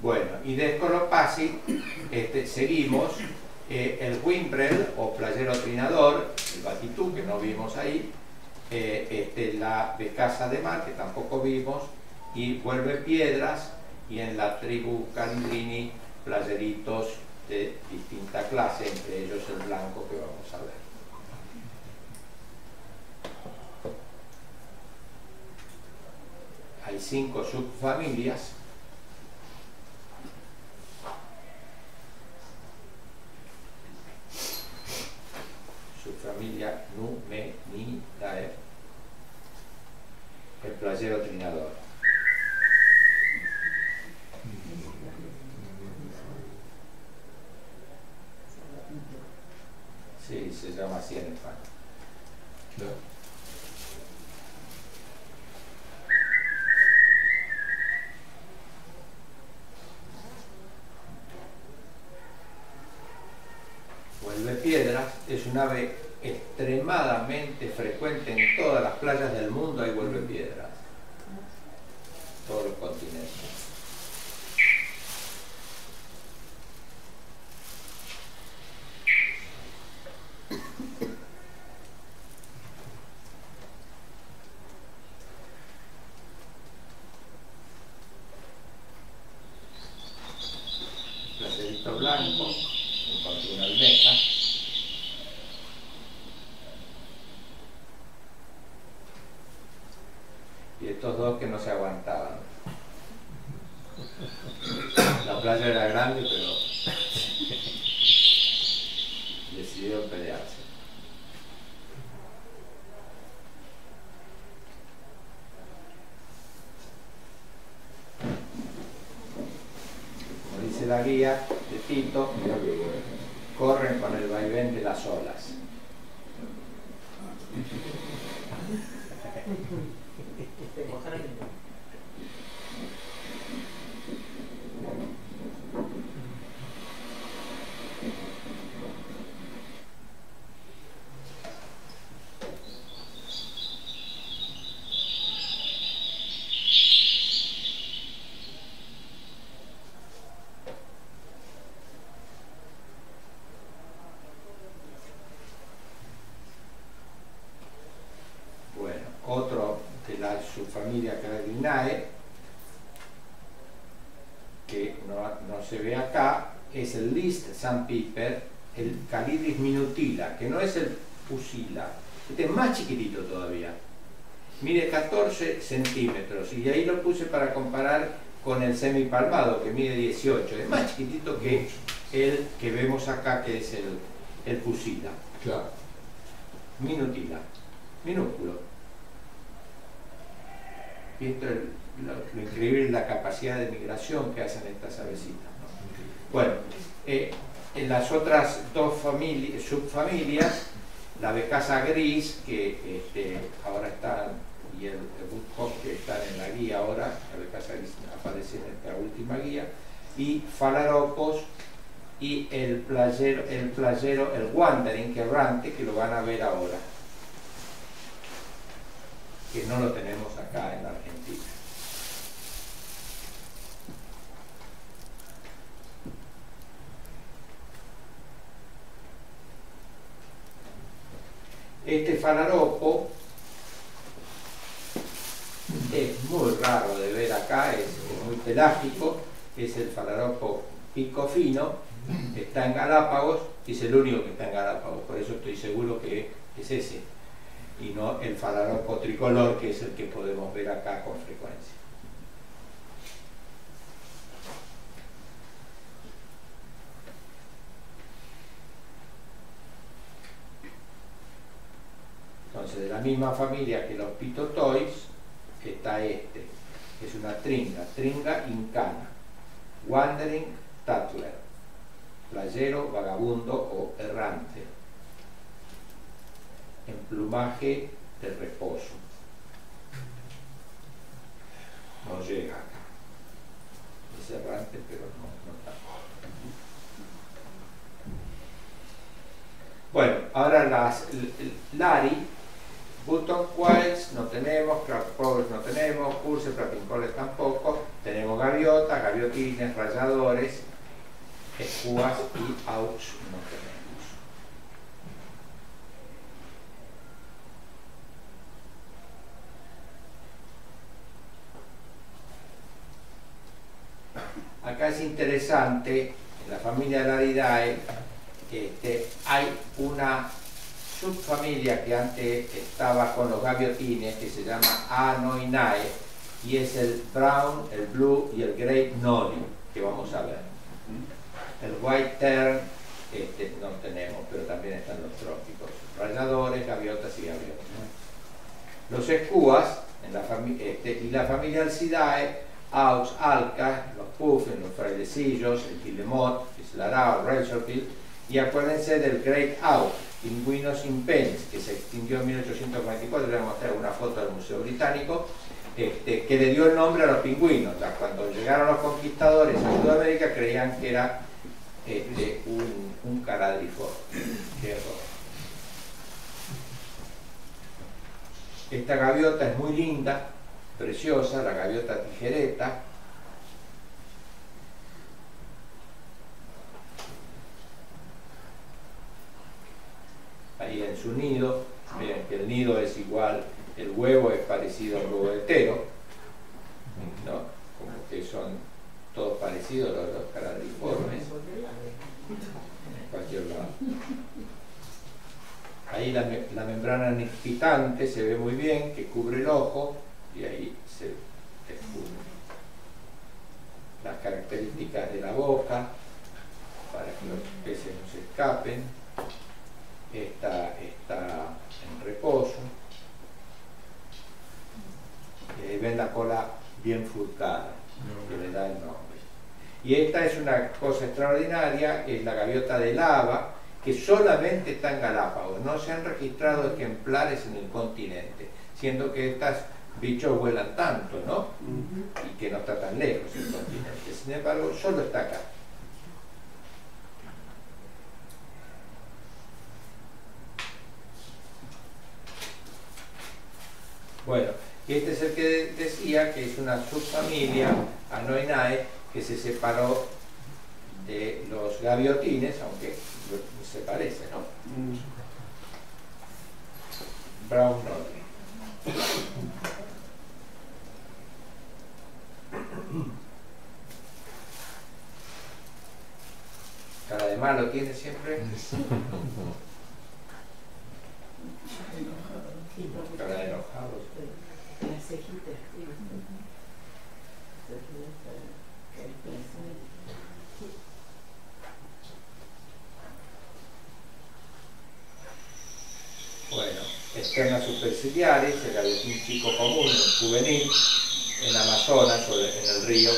Speaker 4: Bueno, y de Escolopasi este, seguimos. Eh, el Wimbrel o playero trinador, el batitú que no vimos ahí, eh, este, la becasa de mar que tampoco vimos, y vuelve piedras, y en la tribu Calindrini playeritos de distinta clase, entre ellos el blanco que vamos a ver. Hay cinco subfamilias. Semipalmado que mide 18, es más chiquitito que el que vemos acá que es el, el Pusila,
Speaker 2: Claro.
Speaker 4: minutila, minúsculo. Y esto es lo, lo increíble es la capacidad de migración que hacen estas avecitas. ¿no? Bueno, eh, en las otras dos famili- subfamilias, la becasa gris, que este, ahora están, y el, el que están en la guía ahora, becasa gris aparece en esta última guía, y falaropos y el playero, el playero, el wandering, que errante, que lo van a ver ahora que no lo tenemos acá en Argentina. Este falaropo es muy raro de ver acá, es, muy pelágico, es el falaropo pico fino, está en Galápagos, y es el único que está en Galápagos, por eso estoy seguro que es ese y no el falaropo tricolor que es el que podemos ver acá con frecuencia. Entonces, de la misma familia que los pitotois, está este, es una tringa, tringa incana, wandering tattler, playero, vagabundo o errante en plumaje de reposo. No llega acá. Es errante, pero no, no tanto. Bueno, ahora las Lari, Button Quails no tenemos, Crabcrawlers no tenemos, Pulse, Prapincoles tampoco, tenemos gaviotas, gaviotines, rayadores, escúas y aux no tenemos. Acá es interesante, en la familia Laridae este, hay una subfamilia que antes estaba con los gaviotines que se llama Anoinae y es el brown, el blue y el grey nori que vamos a ver. El white tern este, no tenemos, pero también están los trópicos. Rayadores, gaviotas y gaviotas. Los escúas en la este, y la familia Alcidae, Aux, Alca, los puffins, los frailecillos, el guillemot, el Slarao, Razorbill, y acuérdense del Great Owl, Pingüinos impenis, que se extinguió en 1844, les voy a mostrar una foto del Museo Británico, este, que le dio el nombre a los pingüinos. Cuando llegaron los conquistadores a Sudamérica creían que era este, un, un. Esta gaviota es muy linda, preciosa, la gaviota tijereta. Ahí en su nido, miren que el nido es igual, el huevo es parecido al ¿no? Como que son todos parecidos los, los caradriformes, en cualquier lado. Ahí la, me- la membrana nictitante se ve muy bien, que cubre el ojo, y ahí se descubre las características de la boca, para que los peces no se escapen. Esta está en reposo. Y ahí ven la cola bien furcada, que le da el nombre. Y esta es una cosa extraordinaria, es la gaviota de lava, que solamente está en Galápagos. No se han registrado ejemplares en el continente, siendo que estos bichos vuelan tanto, ¿no? Y que no está tan lejos el continente. Sin embargo, solo está acá. Bueno, y este es el que decía que es una subfamilia Anoinae que se separó de los gaviotines, aunque se parece, ¿no? Brown. Cara de malo tiene siempre. Cara de enojado.
Speaker 3: Las cejitas, sí.
Speaker 4: Bueno, externas superciliares, el gavetín chico común, juvenil, en Amazonas o en el río.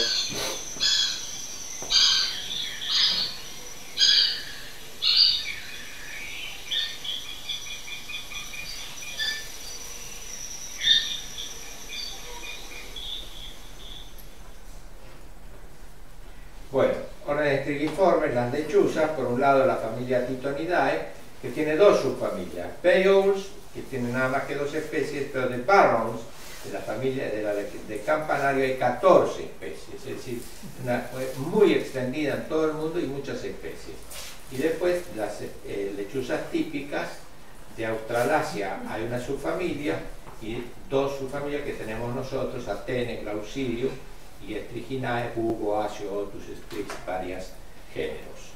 Speaker 4: Bueno, órdenes trigiformes, las lechuzas, por un lado la familia Titonidae, que tiene dos subfamilias, Payowls, que tiene nada más que dos especies, pero de Barrons, de la familia de, la, de campanario hay 14 especies, es decir, muy extendida en todo el mundo y muchas especies. Y después las eh, lechuzas típicas de Australasia hay una subfamilia y dos subfamilias que tenemos nosotros, Atene, Clausilio y Estriginae, Hugo, Asio, Otus, Strix, varias géneros.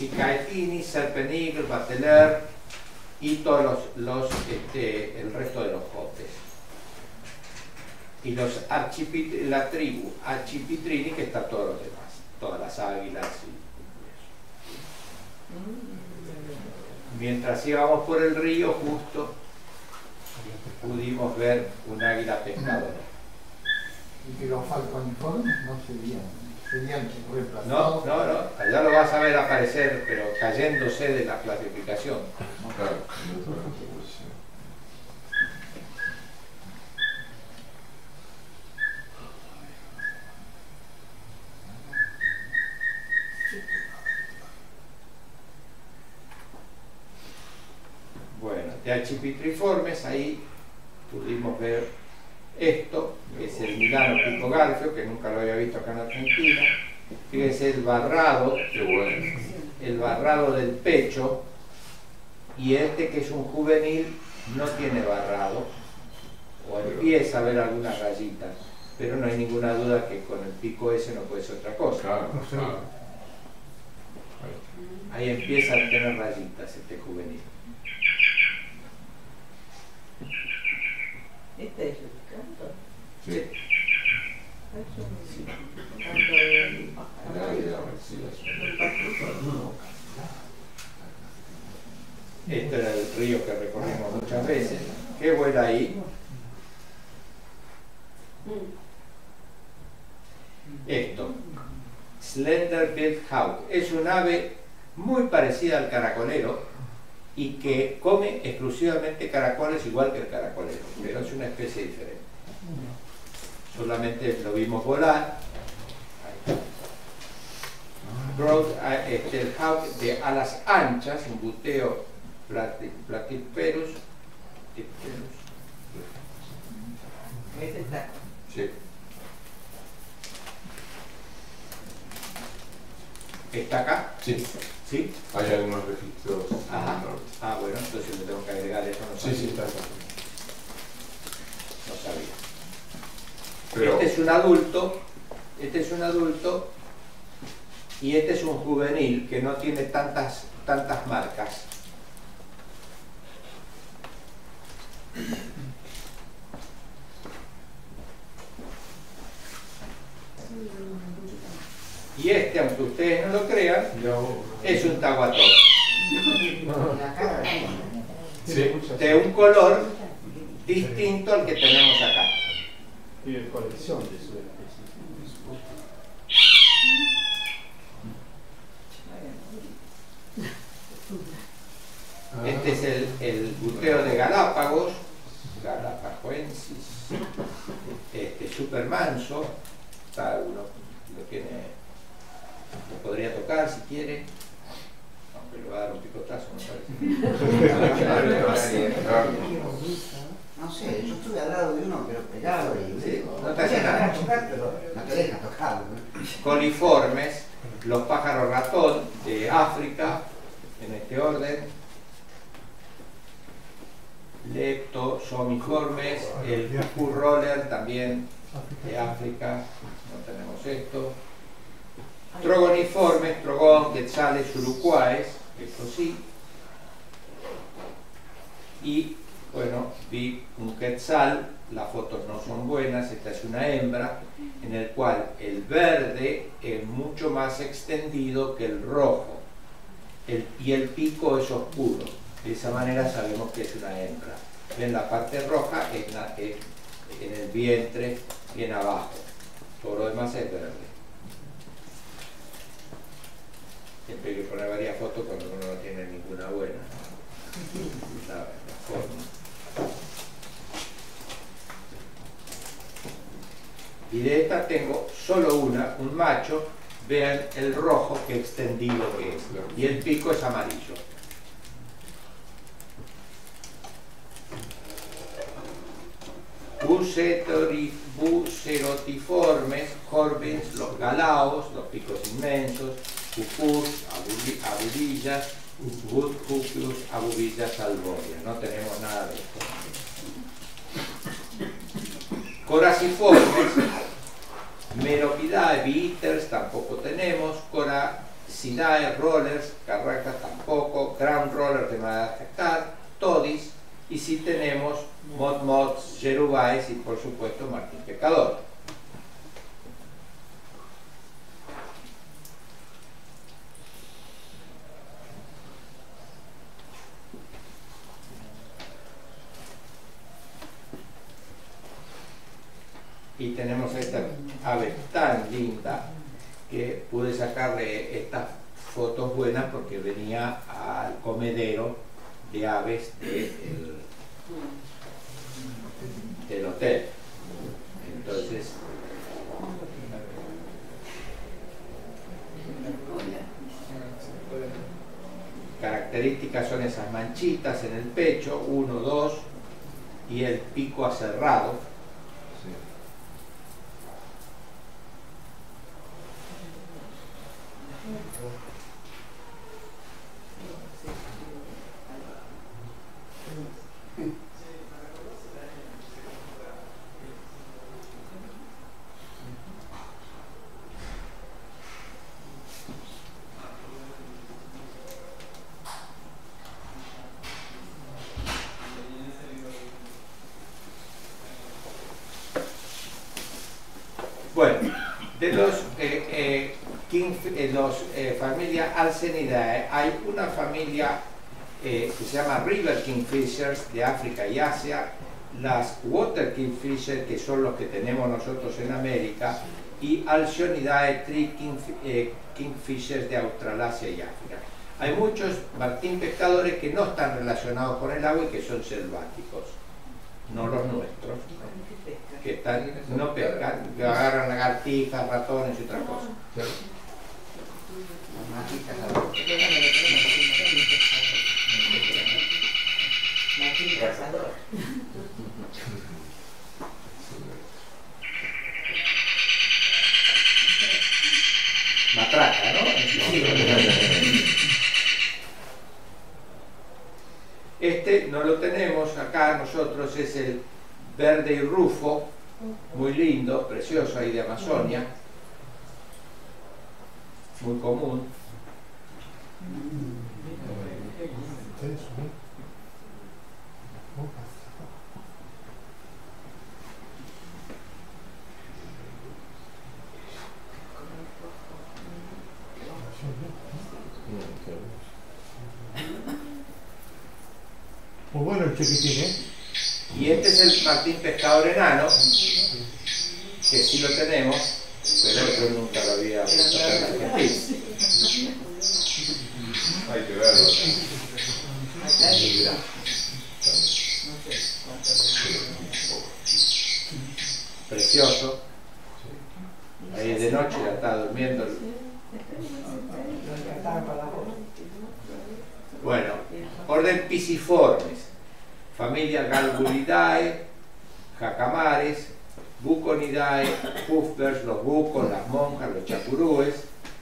Speaker 4: Cicaetini, Serpenigre, Bateler y todos los, este, el resto de los jotes. y los la tribu Archipitrini que está todos los demás, todas las águilas. y- Mientras íbamos por el río, justo pudimos ver un águila pescadora.
Speaker 8: Y que los falconiformes no serían, serían
Speaker 4: No,
Speaker 8: reemplazados.
Speaker 4: no, no, allá lo vas a ver aparecer, pero cayéndose de la clasificación.
Speaker 2: Claro.
Speaker 4: Bueno, de Archipitriformes ahí pudimos ver esto, que es el Milano Pico Garfio, que nunca lo había visto acá en Argentina. Fíjense el barrado, el barrado del pecho, y este que es un juvenil no tiene barrado, o empieza a ver algunas rayitas, pero no hay ninguna duda que con el pico ese no puede ser otra cosa.
Speaker 2: Claro, claro.
Speaker 4: Ahí empieza a tener rayitas este juvenil.
Speaker 3: Este es
Speaker 2: eso.
Speaker 4: Este era el río que recorrimos muchas veces. ¿Qué vuela ahí? Esto. Slender Billed Hawk. Es un ave muy parecida al caracolero y que come exclusivamente caracoles igual que el caracolero, pero es una especie diferente. Solamente lo vimos volar. Broad, ah, este, el hawk de alas anchas, un buteo platyperus.
Speaker 3: Este.
Speaker 2: Sí.
Speaker 4: ¿Está acá?
Speaker 2: Sí.
Speaker 4: ¿Sí?
Speaker 2: Hay algunos registros
Speaker 4: Ajá. Ah, bueno, entonces le tengo que agregar eso. No
Speaker 2: Sí, sí, está acá.
Speaker 4: No sabía.
Speaker 2: Pero,
Speaker 4: Este es un adulto, este es un adulto y este es un juvenil que no tiene tantas, tantas marcas. Y este, aunque ustedes no lo crean, es un
Speaker 7: cara
Speaker 2: sí,
Speaker 4: de un color distinto al que tenemos acá.
Speaker 5: Tiene colección de su especie.
Speaker 4: Este es el, el buteo de Galápagos, Galapagoensis, este, super manso, está uno, lo tiene, lo podría tocar si quiere, aunque le va a dar un picotazo, me parece. [laughs]
Speaker 7: sé, yo estuve al lado de uno, pero pegado y
Speaker 4: Sí, no te nada.
Speaker 7: tocar, pero no te deja tocarlo. ¿no?
Speaker 4: Coliformes, los pájaros ratón de África, en este orden. Leptosomiformes, el cucú roller también de África, no tenemos esto. Trogoniformes, trogón, quetzales, urucuaes, esto sí. Y bueno, vi un quetzal, las fotos no son buenas, esta es una hembra, en el cual el verde es mucho más extendido que el rojo el- y el pico es oscuro. De esa manera sabemos que es una hembra. Ven la parte roja es, la- es en el vientre y en abajo. Todo lo demás es verde. Siempre hay que poner varias fotos cuando uno no tiene ninguna buena. [laughs] La- la forma. Y de esta tengo solo una, un macho. Vean el rojo que extendido que es. Y el pico es amarillo. Bucerotiformes, corvins, los galaos, los picos inmensos, cucús, abudillas, Woodhupius, abubillas albóreas. No tenemos nada de esto. Coraciformes, Meropidae, bitters tampoco tenemos, Coracidae, rollers, carracas tampoco, ground rollers de Madagascar, todis, Y sí tenemos Motmots, Jerubáez y por supuesto Martín Pecador. Y tenemos esta ave tan linda que pude sacarle estas fotos buenas porque venía al comedero de aves de el- del hotel. Entonces, características son esas manchitas en el pecho, uno, dos, y el pico aserrado. Bueno, de los, eh, eh, king, eh, los eh, familia Alcenidae, hay una familia eh, que se llama River Kingfishers de África y Asia, las Water Kingfishers, que son los que tenemos nosotros en América, y Alcionidae Tree Kingf- eh, Kingfishers de Australasia y África. Hay muchos martín pescadores que no están relacionados con el agua y que son selváticos, no los nuestros que están, no pescan, que agarran lagartijas, ratones y otras cosas. Tenemos acá nosotros, es el verde y rufo, muy lindo, precioso ahí de Amazonia, muy común.
Speaker 8: Muy bueno el chiquitín, ¿eh?
Speaker 4: Y este es el Martín Pescador Enano, que sí lo tenemos, pero yo nunca lo había visto acá en Argentina.
Speaker 2: Hay que verlo.
Speaker 4: Precioso. Ahí de noche ya está durmiendo. Bueno, orden Pisiformes, familia Galbulidae, Jacamares, Buconidae, Puffers, los bucos, las monjas, los chapurúes,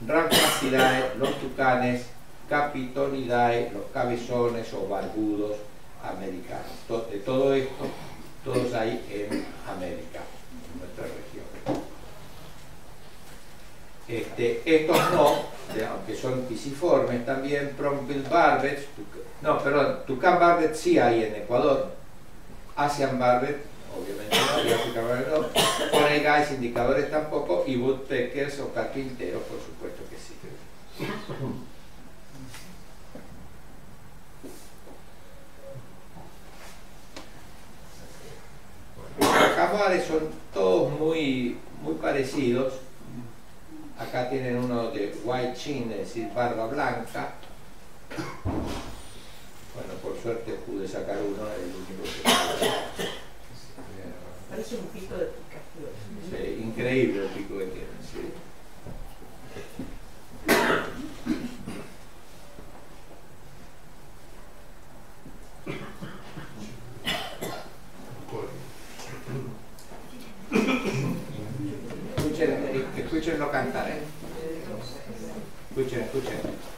Speaker 4: Ramphasidae, los tucanes, Capitonidae, los cabezones o barbudos americanos. De todo esto, todos hay en América, en nuestra región. Este, estos no, aunque son pisiformes también, Prombil barbets, no, perdón, Tucán barbet sí hay en Ecuador, Asian barbet, obviamente no, barbet no, guys, indicadores tampoco, y woodpeckers o carpinteros, por supuesto que sí. Los camares son todos muy, muy parecidos. Acá tienen uno de white chin, es decir, barba blanca. Bueno, por suerte pude sacar uno, el único que
Speaker 3: Parece un pico de picaflor.
Speaker 4: Sí, increíble el pico que tiene. sí. Escuchen, eh, escúchenlo cantar, ¿eh? Escuchen, escuchen. Ese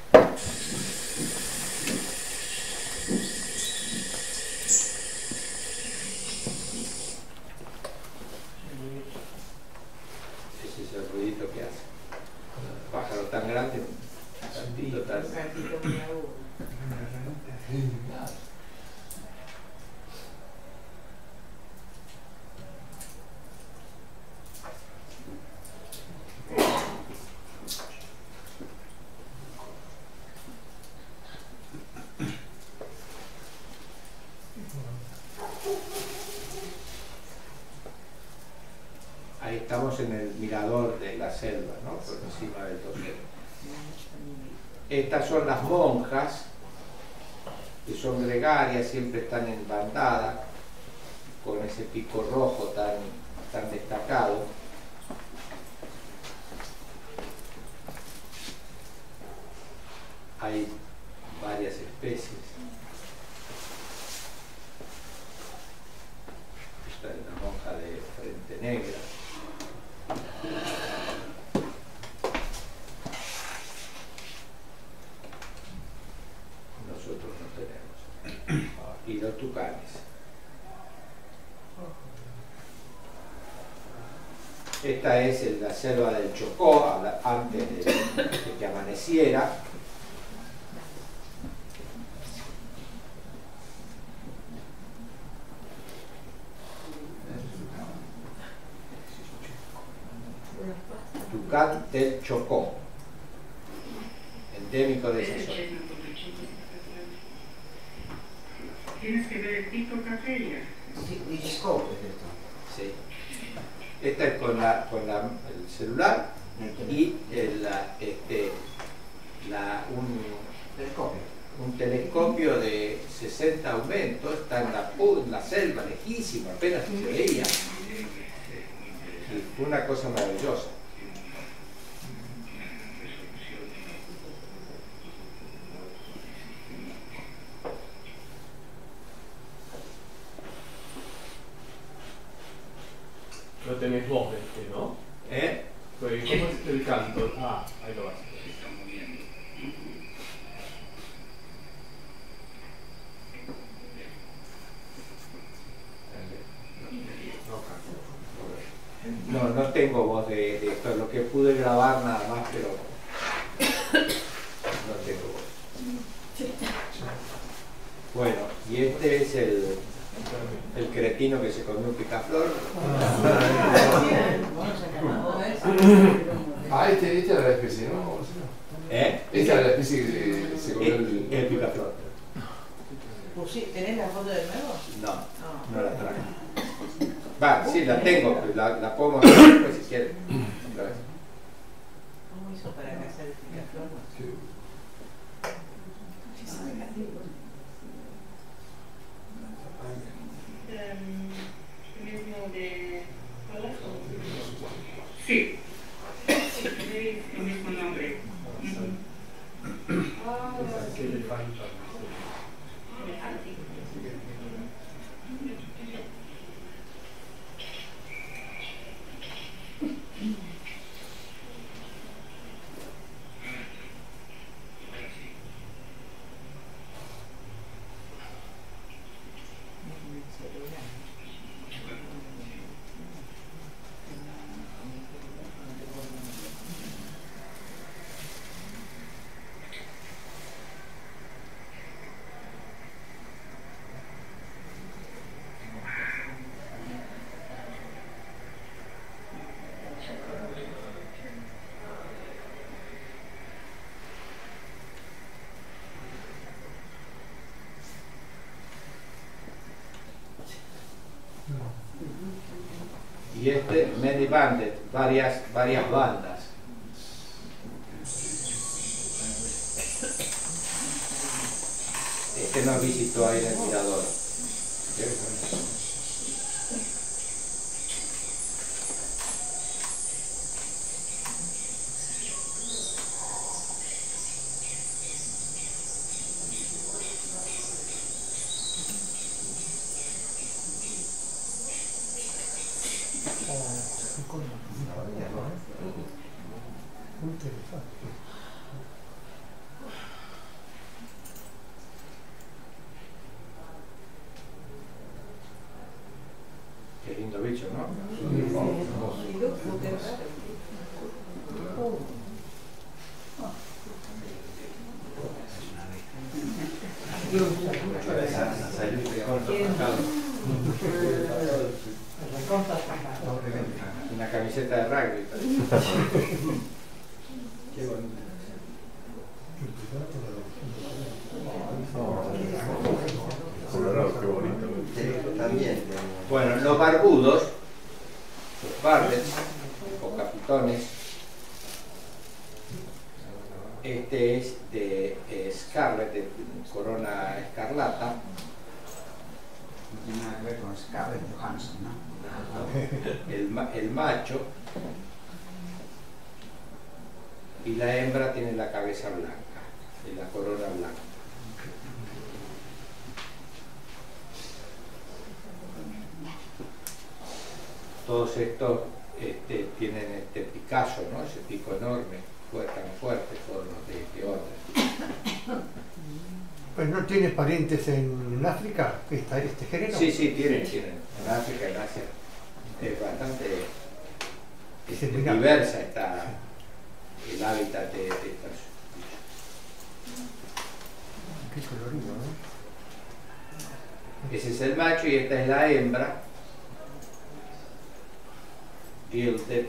Speaker 4: un
Speaker 7: telescopio,
Speaker 4: un telescopio de 60 aumentos, está en la, selva, lejísima, apenas se veía. Fue una cosa maravillosa. tengo,
Speaker 2: pues la, la
Speaker 4: pongo. bandes, varias, varias bandas. Este nos visitó ahí en el tirador. Qué lindo bicho, ¿no? Una camiseta de rugby. [laughs]
Speaker 8: en, en África, esta, este género.
Speaker 4: Sí, sí, tienen, tienen. En África, en Asia, es bastante
Speaker 8: Es
Speaker 4: este,
Speaker 8: muy
Speaker 4: diversa está el hábitat de, de estos bichos.
Speaker 8: Qué colorido, ¿no?
Speaker 4: Ese es el macho y esta es la hembra, gilded,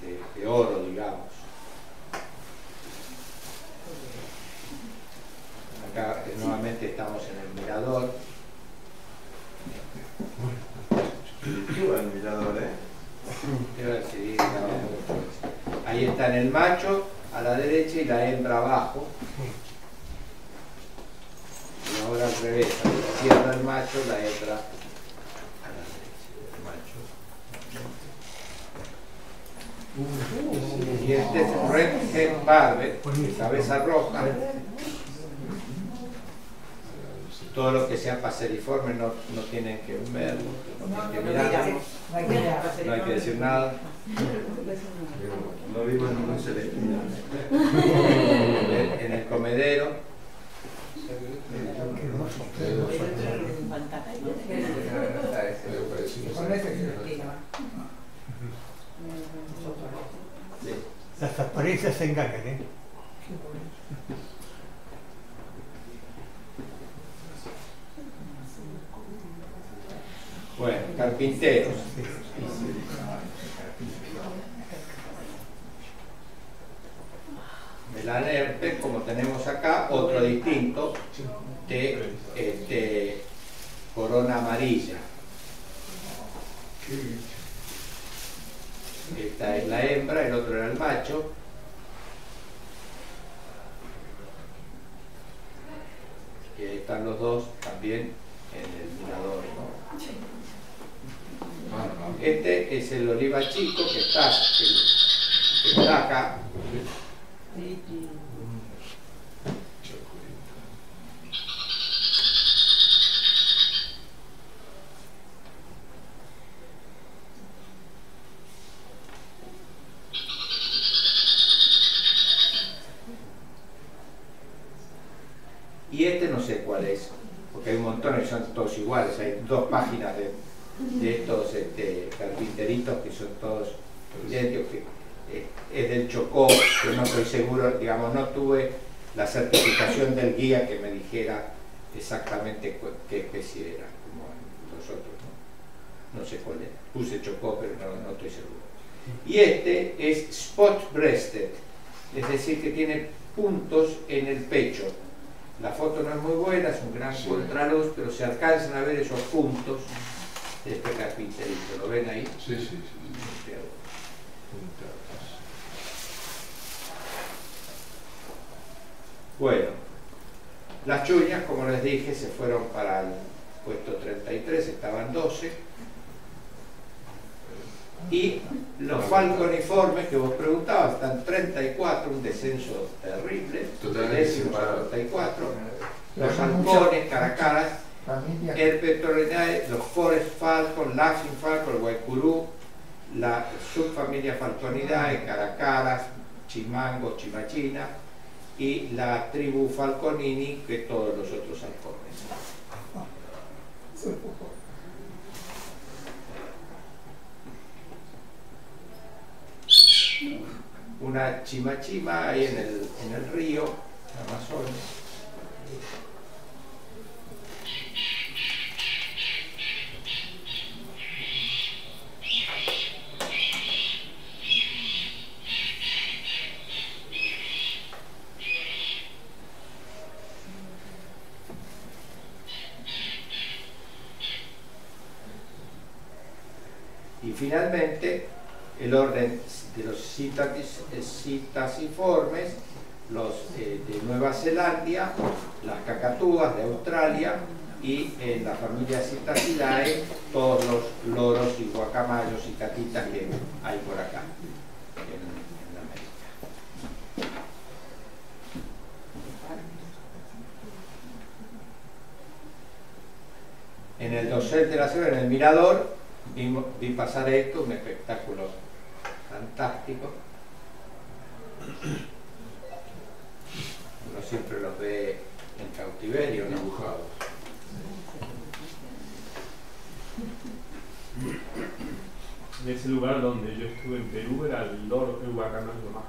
Speaker 4: de, de oro, digamos. Acá eh, nuevamente estamos en el mirador.
Speaker 6: Cultura el mirador, ¿eh?
Speaker 4: Iba a decir, no, mucho. Ahí está en el macho a la derecha y la hembra abajo. Y ahora al revés, a la izquierda el macho, la hembra a la derecha, el macho. Y este es Red Head Barber, de cabeza roja. Todo lo que sea paseriforme no, no tienen que ver, no tienen que mirarlo,
Speaker 3: No hay que mirar.
Speaker 4: no hay que decir nada.
Speaker 6: No vivo en ningún celestino.
Speaker 4: en en el comedero.
Speaker 8: Qué hermoso.
Speaker 3: Un fantasma.
Speaker 2: Medio parecido.
Speaker 7: Con ese
Speaker 8: Las apariencias se engañan, ¿eh?
Speaker 4: Bueno, carpinteros. Melanerpe, como tenemos acá, otro distinto de este, corona amarilla. Esta es la hembra, el otro era el macho. Y ahí están los dos también en el mirador. ¿no? Este es el oliva chico que está, que, que está acá. Y este no sé cuál es, porque hay un montón y son todos iguales. Hay dos páginas de, de estos este, carpinteritos que son todos idénticos. que, eh, es del Chocó, pero no estoy seguro, digamos, no tuve la certificación del guía que me dijera exactamente qué especie era, como los otros. ¿no? No sé cuál era. Puse Chocó, pero no, no estoy seguro. Y este es spot breasted, es decir, que tiene puntos en el pecho. La foto no es muy buena, es un gran
Speaker 2: Sí.
Speaker 4: contraluz, pero se alcanzan a ver esos puntos este carpinterito. ¿Lo ven ahí?
Speaker 2: Sí, sí, sí.
Speaker 4: Bueno, las chuñas, como les dije, se fueron para el puesto 33, estaban 12. Y los falconiformes que vos preguntabas están 34, un descenso terrible,
Speaker 2: Totalmente
Speaker 4: décimos a
Speaker 2: separado.
Speaker 4: 34.
Speaker 8: Pero
Speaker 4: Los halcones, caracaras,
Speaker 8: Familia.
Speaker 4: Herpetorinae, los Forest Falcon, Laughing Falcon, el Guaycurú, la subfamilia Falconidae, Caracaras, Chimango, Chimachina y la tribu Falconini, que todos los otros halcones. Una chimachima ahí en el, en el río Amazonas. Y finalmente, el orden de los citatis- citasiformes, los eh, de Nueva Zelanda, las cacatúas de Australia y en la familia Citacidae todos los loros y guacamayos y catitas que hay por acá. En el dosel de la ciudad, en el mirador, vimos- vi pasar esto, un espectáculo fantástico. Uno siempre los ve en cautiverio, ¿no?
Speaker 2: dibujados.
Speaker 9: En ese lugar donde yo estuve en Perú era el loro, el guacamayo más,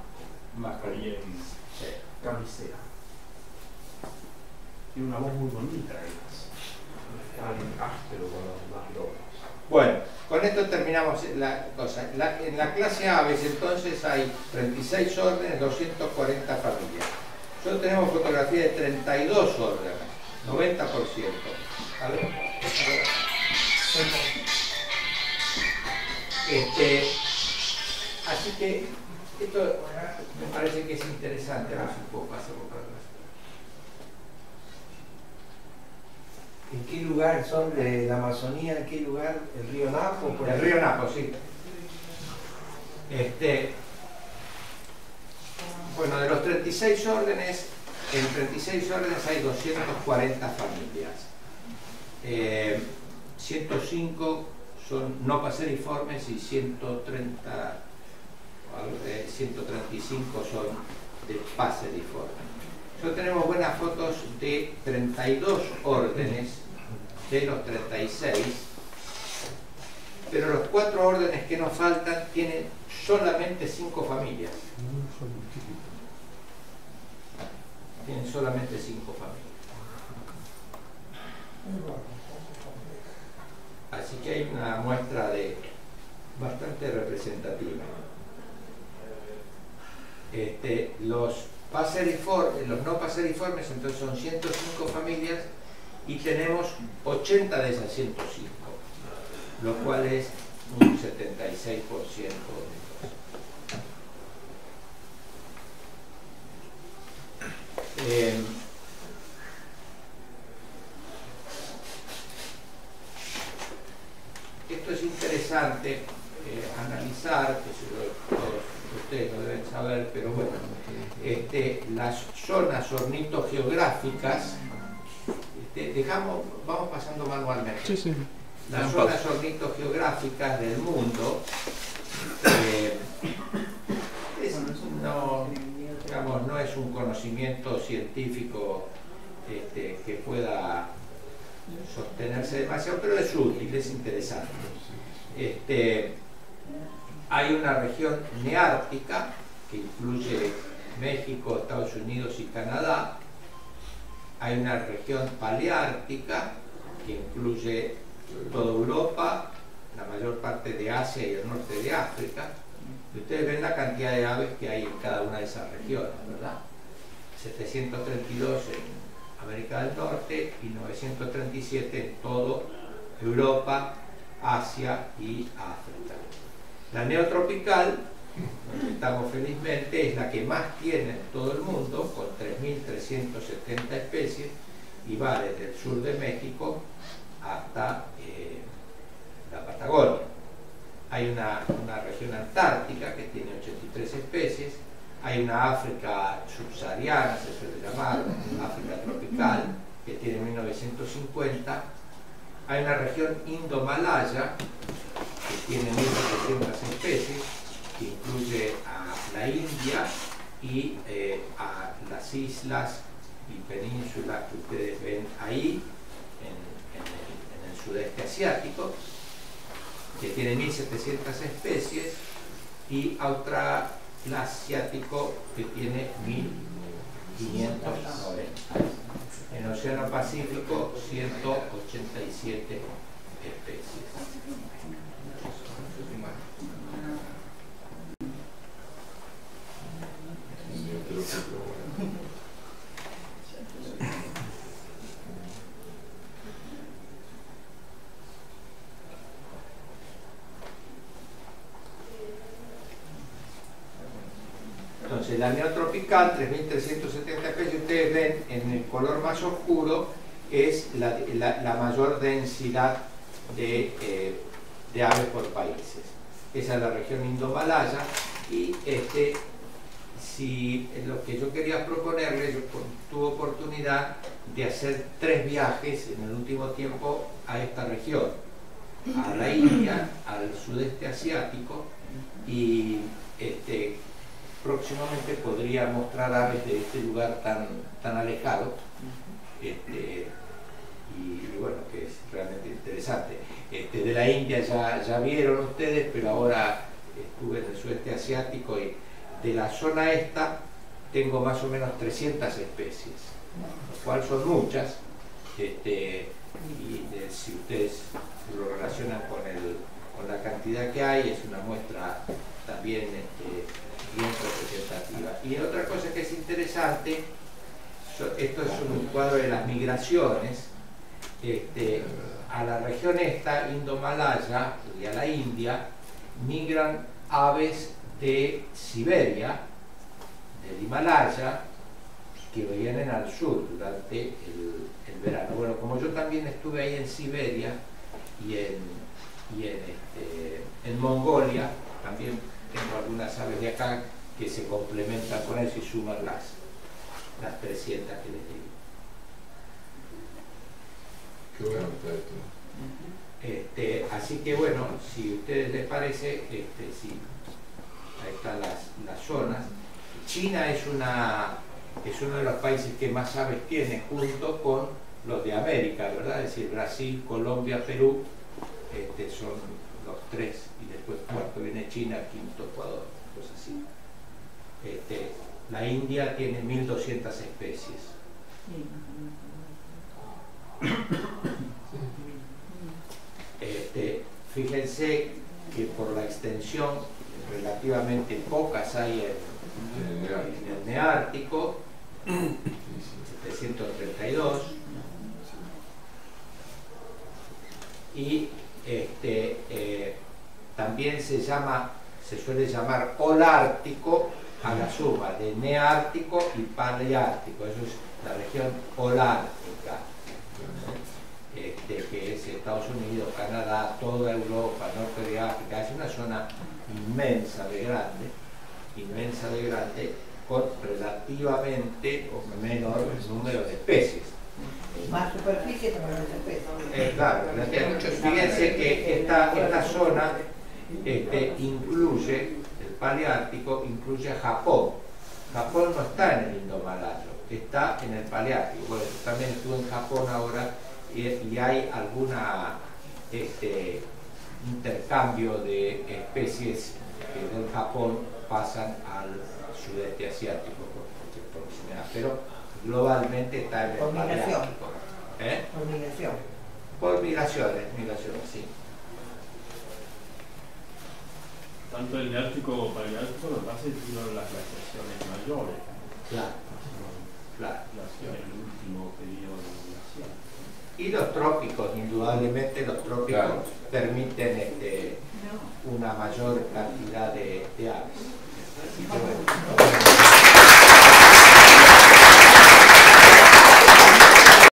Speaker 4: Más
Speaker 9: en
Speaker 4: Sí.
Speaker 9: Camisea. Tiene una voz muy bonita, además. Tan áspero con los demás loros.
Speaker 4: Bueno, con esto terminamos la cosa. La- en la clase Aves entonces hay 36 órdenes, 240 familias. Nosotros tenemos fotografía de 32 órdenes, 90%. A ver, a ver. Este, así que esto me parece que es interesante. A ver si puedo pasarlo para atrás.
Speaker 6: ¿En qué lugar son de la Amazonía? ¿En qué lugar? ¿El río Napo? Por
Speaker 4: El
Speaker 6: ahí?
Speaker 4: río Napo, sí. Este, bueno, de los 36 órdenes, en 36 órdenes hay 240 familias. Eh, 105 son no paseriformes y 130, eh, 135 son de paseriformes. Nosotros tenemos buenas fotos de 32 órdenes de los 36 pero los cuatro órdenes que nos faltan tienen solamente cinco familias. Tienen solamente cinco familias. Así que hay una muestra de bastante representativa. Este, los, paseriformes, los no paseriformes entonces son 105 familias y tenemos 80 de esas 105 lo cual es un 76% de. Eh, esto es interesante eh, analizar, que seguro todos ustedes lo deben saber, pero bueno, este, las zonas ornitogeográficas, dejamos, vamos pasando manualmente las zonas ornitogeográficas del mundo eh, es- no, digamos, no es un conocimiento científico este, que pueda sostenerse demasiado, pero es útil, es interesante. Este, hay una región neártica que incluye México, Estados Unidos y Canadá. Hay una región paleártica que incluye toda Europa, la mayor parte de Asia y el norte de África. Ustedes ven la cantidad de aves que hay en cada una de esas regiones, ¿verdad? 732 en América del Norte y 937 en toda Europa, Asia y África. La neotropical, estamos felizmente, es la que más tiene en todo el mundo, con 3.370 especies, y va desde el sur de México hasta eh, la Patagonia. Hay una, una región antártica que tiene 83 especies, hay una África subsahariana, se suele llamar, África tropical, que tiene 1950, hay una región indo-malaya que tiene 1700 especies, que incluye a la India y eh, a las islas y penínsulas que ustedes ven ahí, en, el, sudeste asiático, que tiene 1700 especies, y australasiático que tiene 1590. En el Océano Pacífico, 187 especies. Entonces, la neotropical, 3.370 especies, ustedes ven en el color más oscuro es la, mayor densidad de, eh, de aves por países. Esa es la región indomalaya y este, si lo que yo quería proponerles, yo tuve oportunidad de hacer tres viajes en el último tiempo a esta región, a la India, al sudeste asiático y este, próximamente podría mostrar aves de este lugar tan, tan alejado este, y, bueno, que es realmente interesante. Este, de la India ya, ya vieron ustedes, pero ahora estuve en el sudeste asiático y de la zona esta tengo más o menos 300 especies, lo cual son muchas. Este, y de- si ustedes lo relacionan con, el, con la cantidad que hay, es una muestra también este, bien representativa. Y otra cosa que es interesante, esto es un cuadro de las migraciones, este, a la región esta, Indomalaya y a la India, migran aves de Siberia, del Himalaya, que vienen al sur durante el, el verano. Bueno, como yo también estuve ahí en Siberia y en, y en, este, en Mongolia, también tengo algunas aves de acá que se complementan con eso y suman las, las 300 que les digo.
Speaker 2: Qué bueno está esto.
Speaker 4: Este, así que bueno, si a ustedes les parece, este, sí, ahí están las, las zonas. China es, una, es uno de los países que más aves tiene junto con los de América, ¿verdad? Es decir, Brasil, Colombia, Perú, este, son los tres, y después cuarto viene China, quinto Ecuador, cosas así. Este, la India tiene 1.200 especies. Este, fíjense que por la extensión relativamente pocas hay en,
Speaker 2: el Neártico.
Speaker 4: en el Neártico,
Speaker 2: Sí, sí.
Speaker 4: 732, y este, eh, también se llama, se suele llamar holártico a la suma de neártico y paleártico, eso es la región holártica este, que es Estados Unidos, Canadá, toda Europa, norte de África, es una zona inmensa de grande, inmensa de grande, con relativamente menor número de especies.
Speaker 3: Más superficie pero menos especies.
Speaker 4: Eh, claro, fíjense que esta, esta zona este, incluye, el paleártico incluye a Japón. Japón no está en el Indomalayo, está en el paleártico. Bueno, yo también estuve en Japón ahora y, y hay alguna este, intercambio de especies que del Japón pasan al sudeste asiático por, por proximidad, pero globalmente está en el
Speaker 3: Por migración.
Speaker 4: ¿Eh?
Speaker 3: Por migración.
Speaker 4: Por migraciones, migraciones, sí.
Speaker 9: Tanto el Neártico como para el Ártico lo que pasa es que fueron las glaciaciones mayores,
Speaker 4: Claro, claro.
Speaker 9: glaciaciones, el último periodo.
Speaker 4: Y los trópicos, indudablemente los trópicos permiten este, una mayor cantidad de, aves.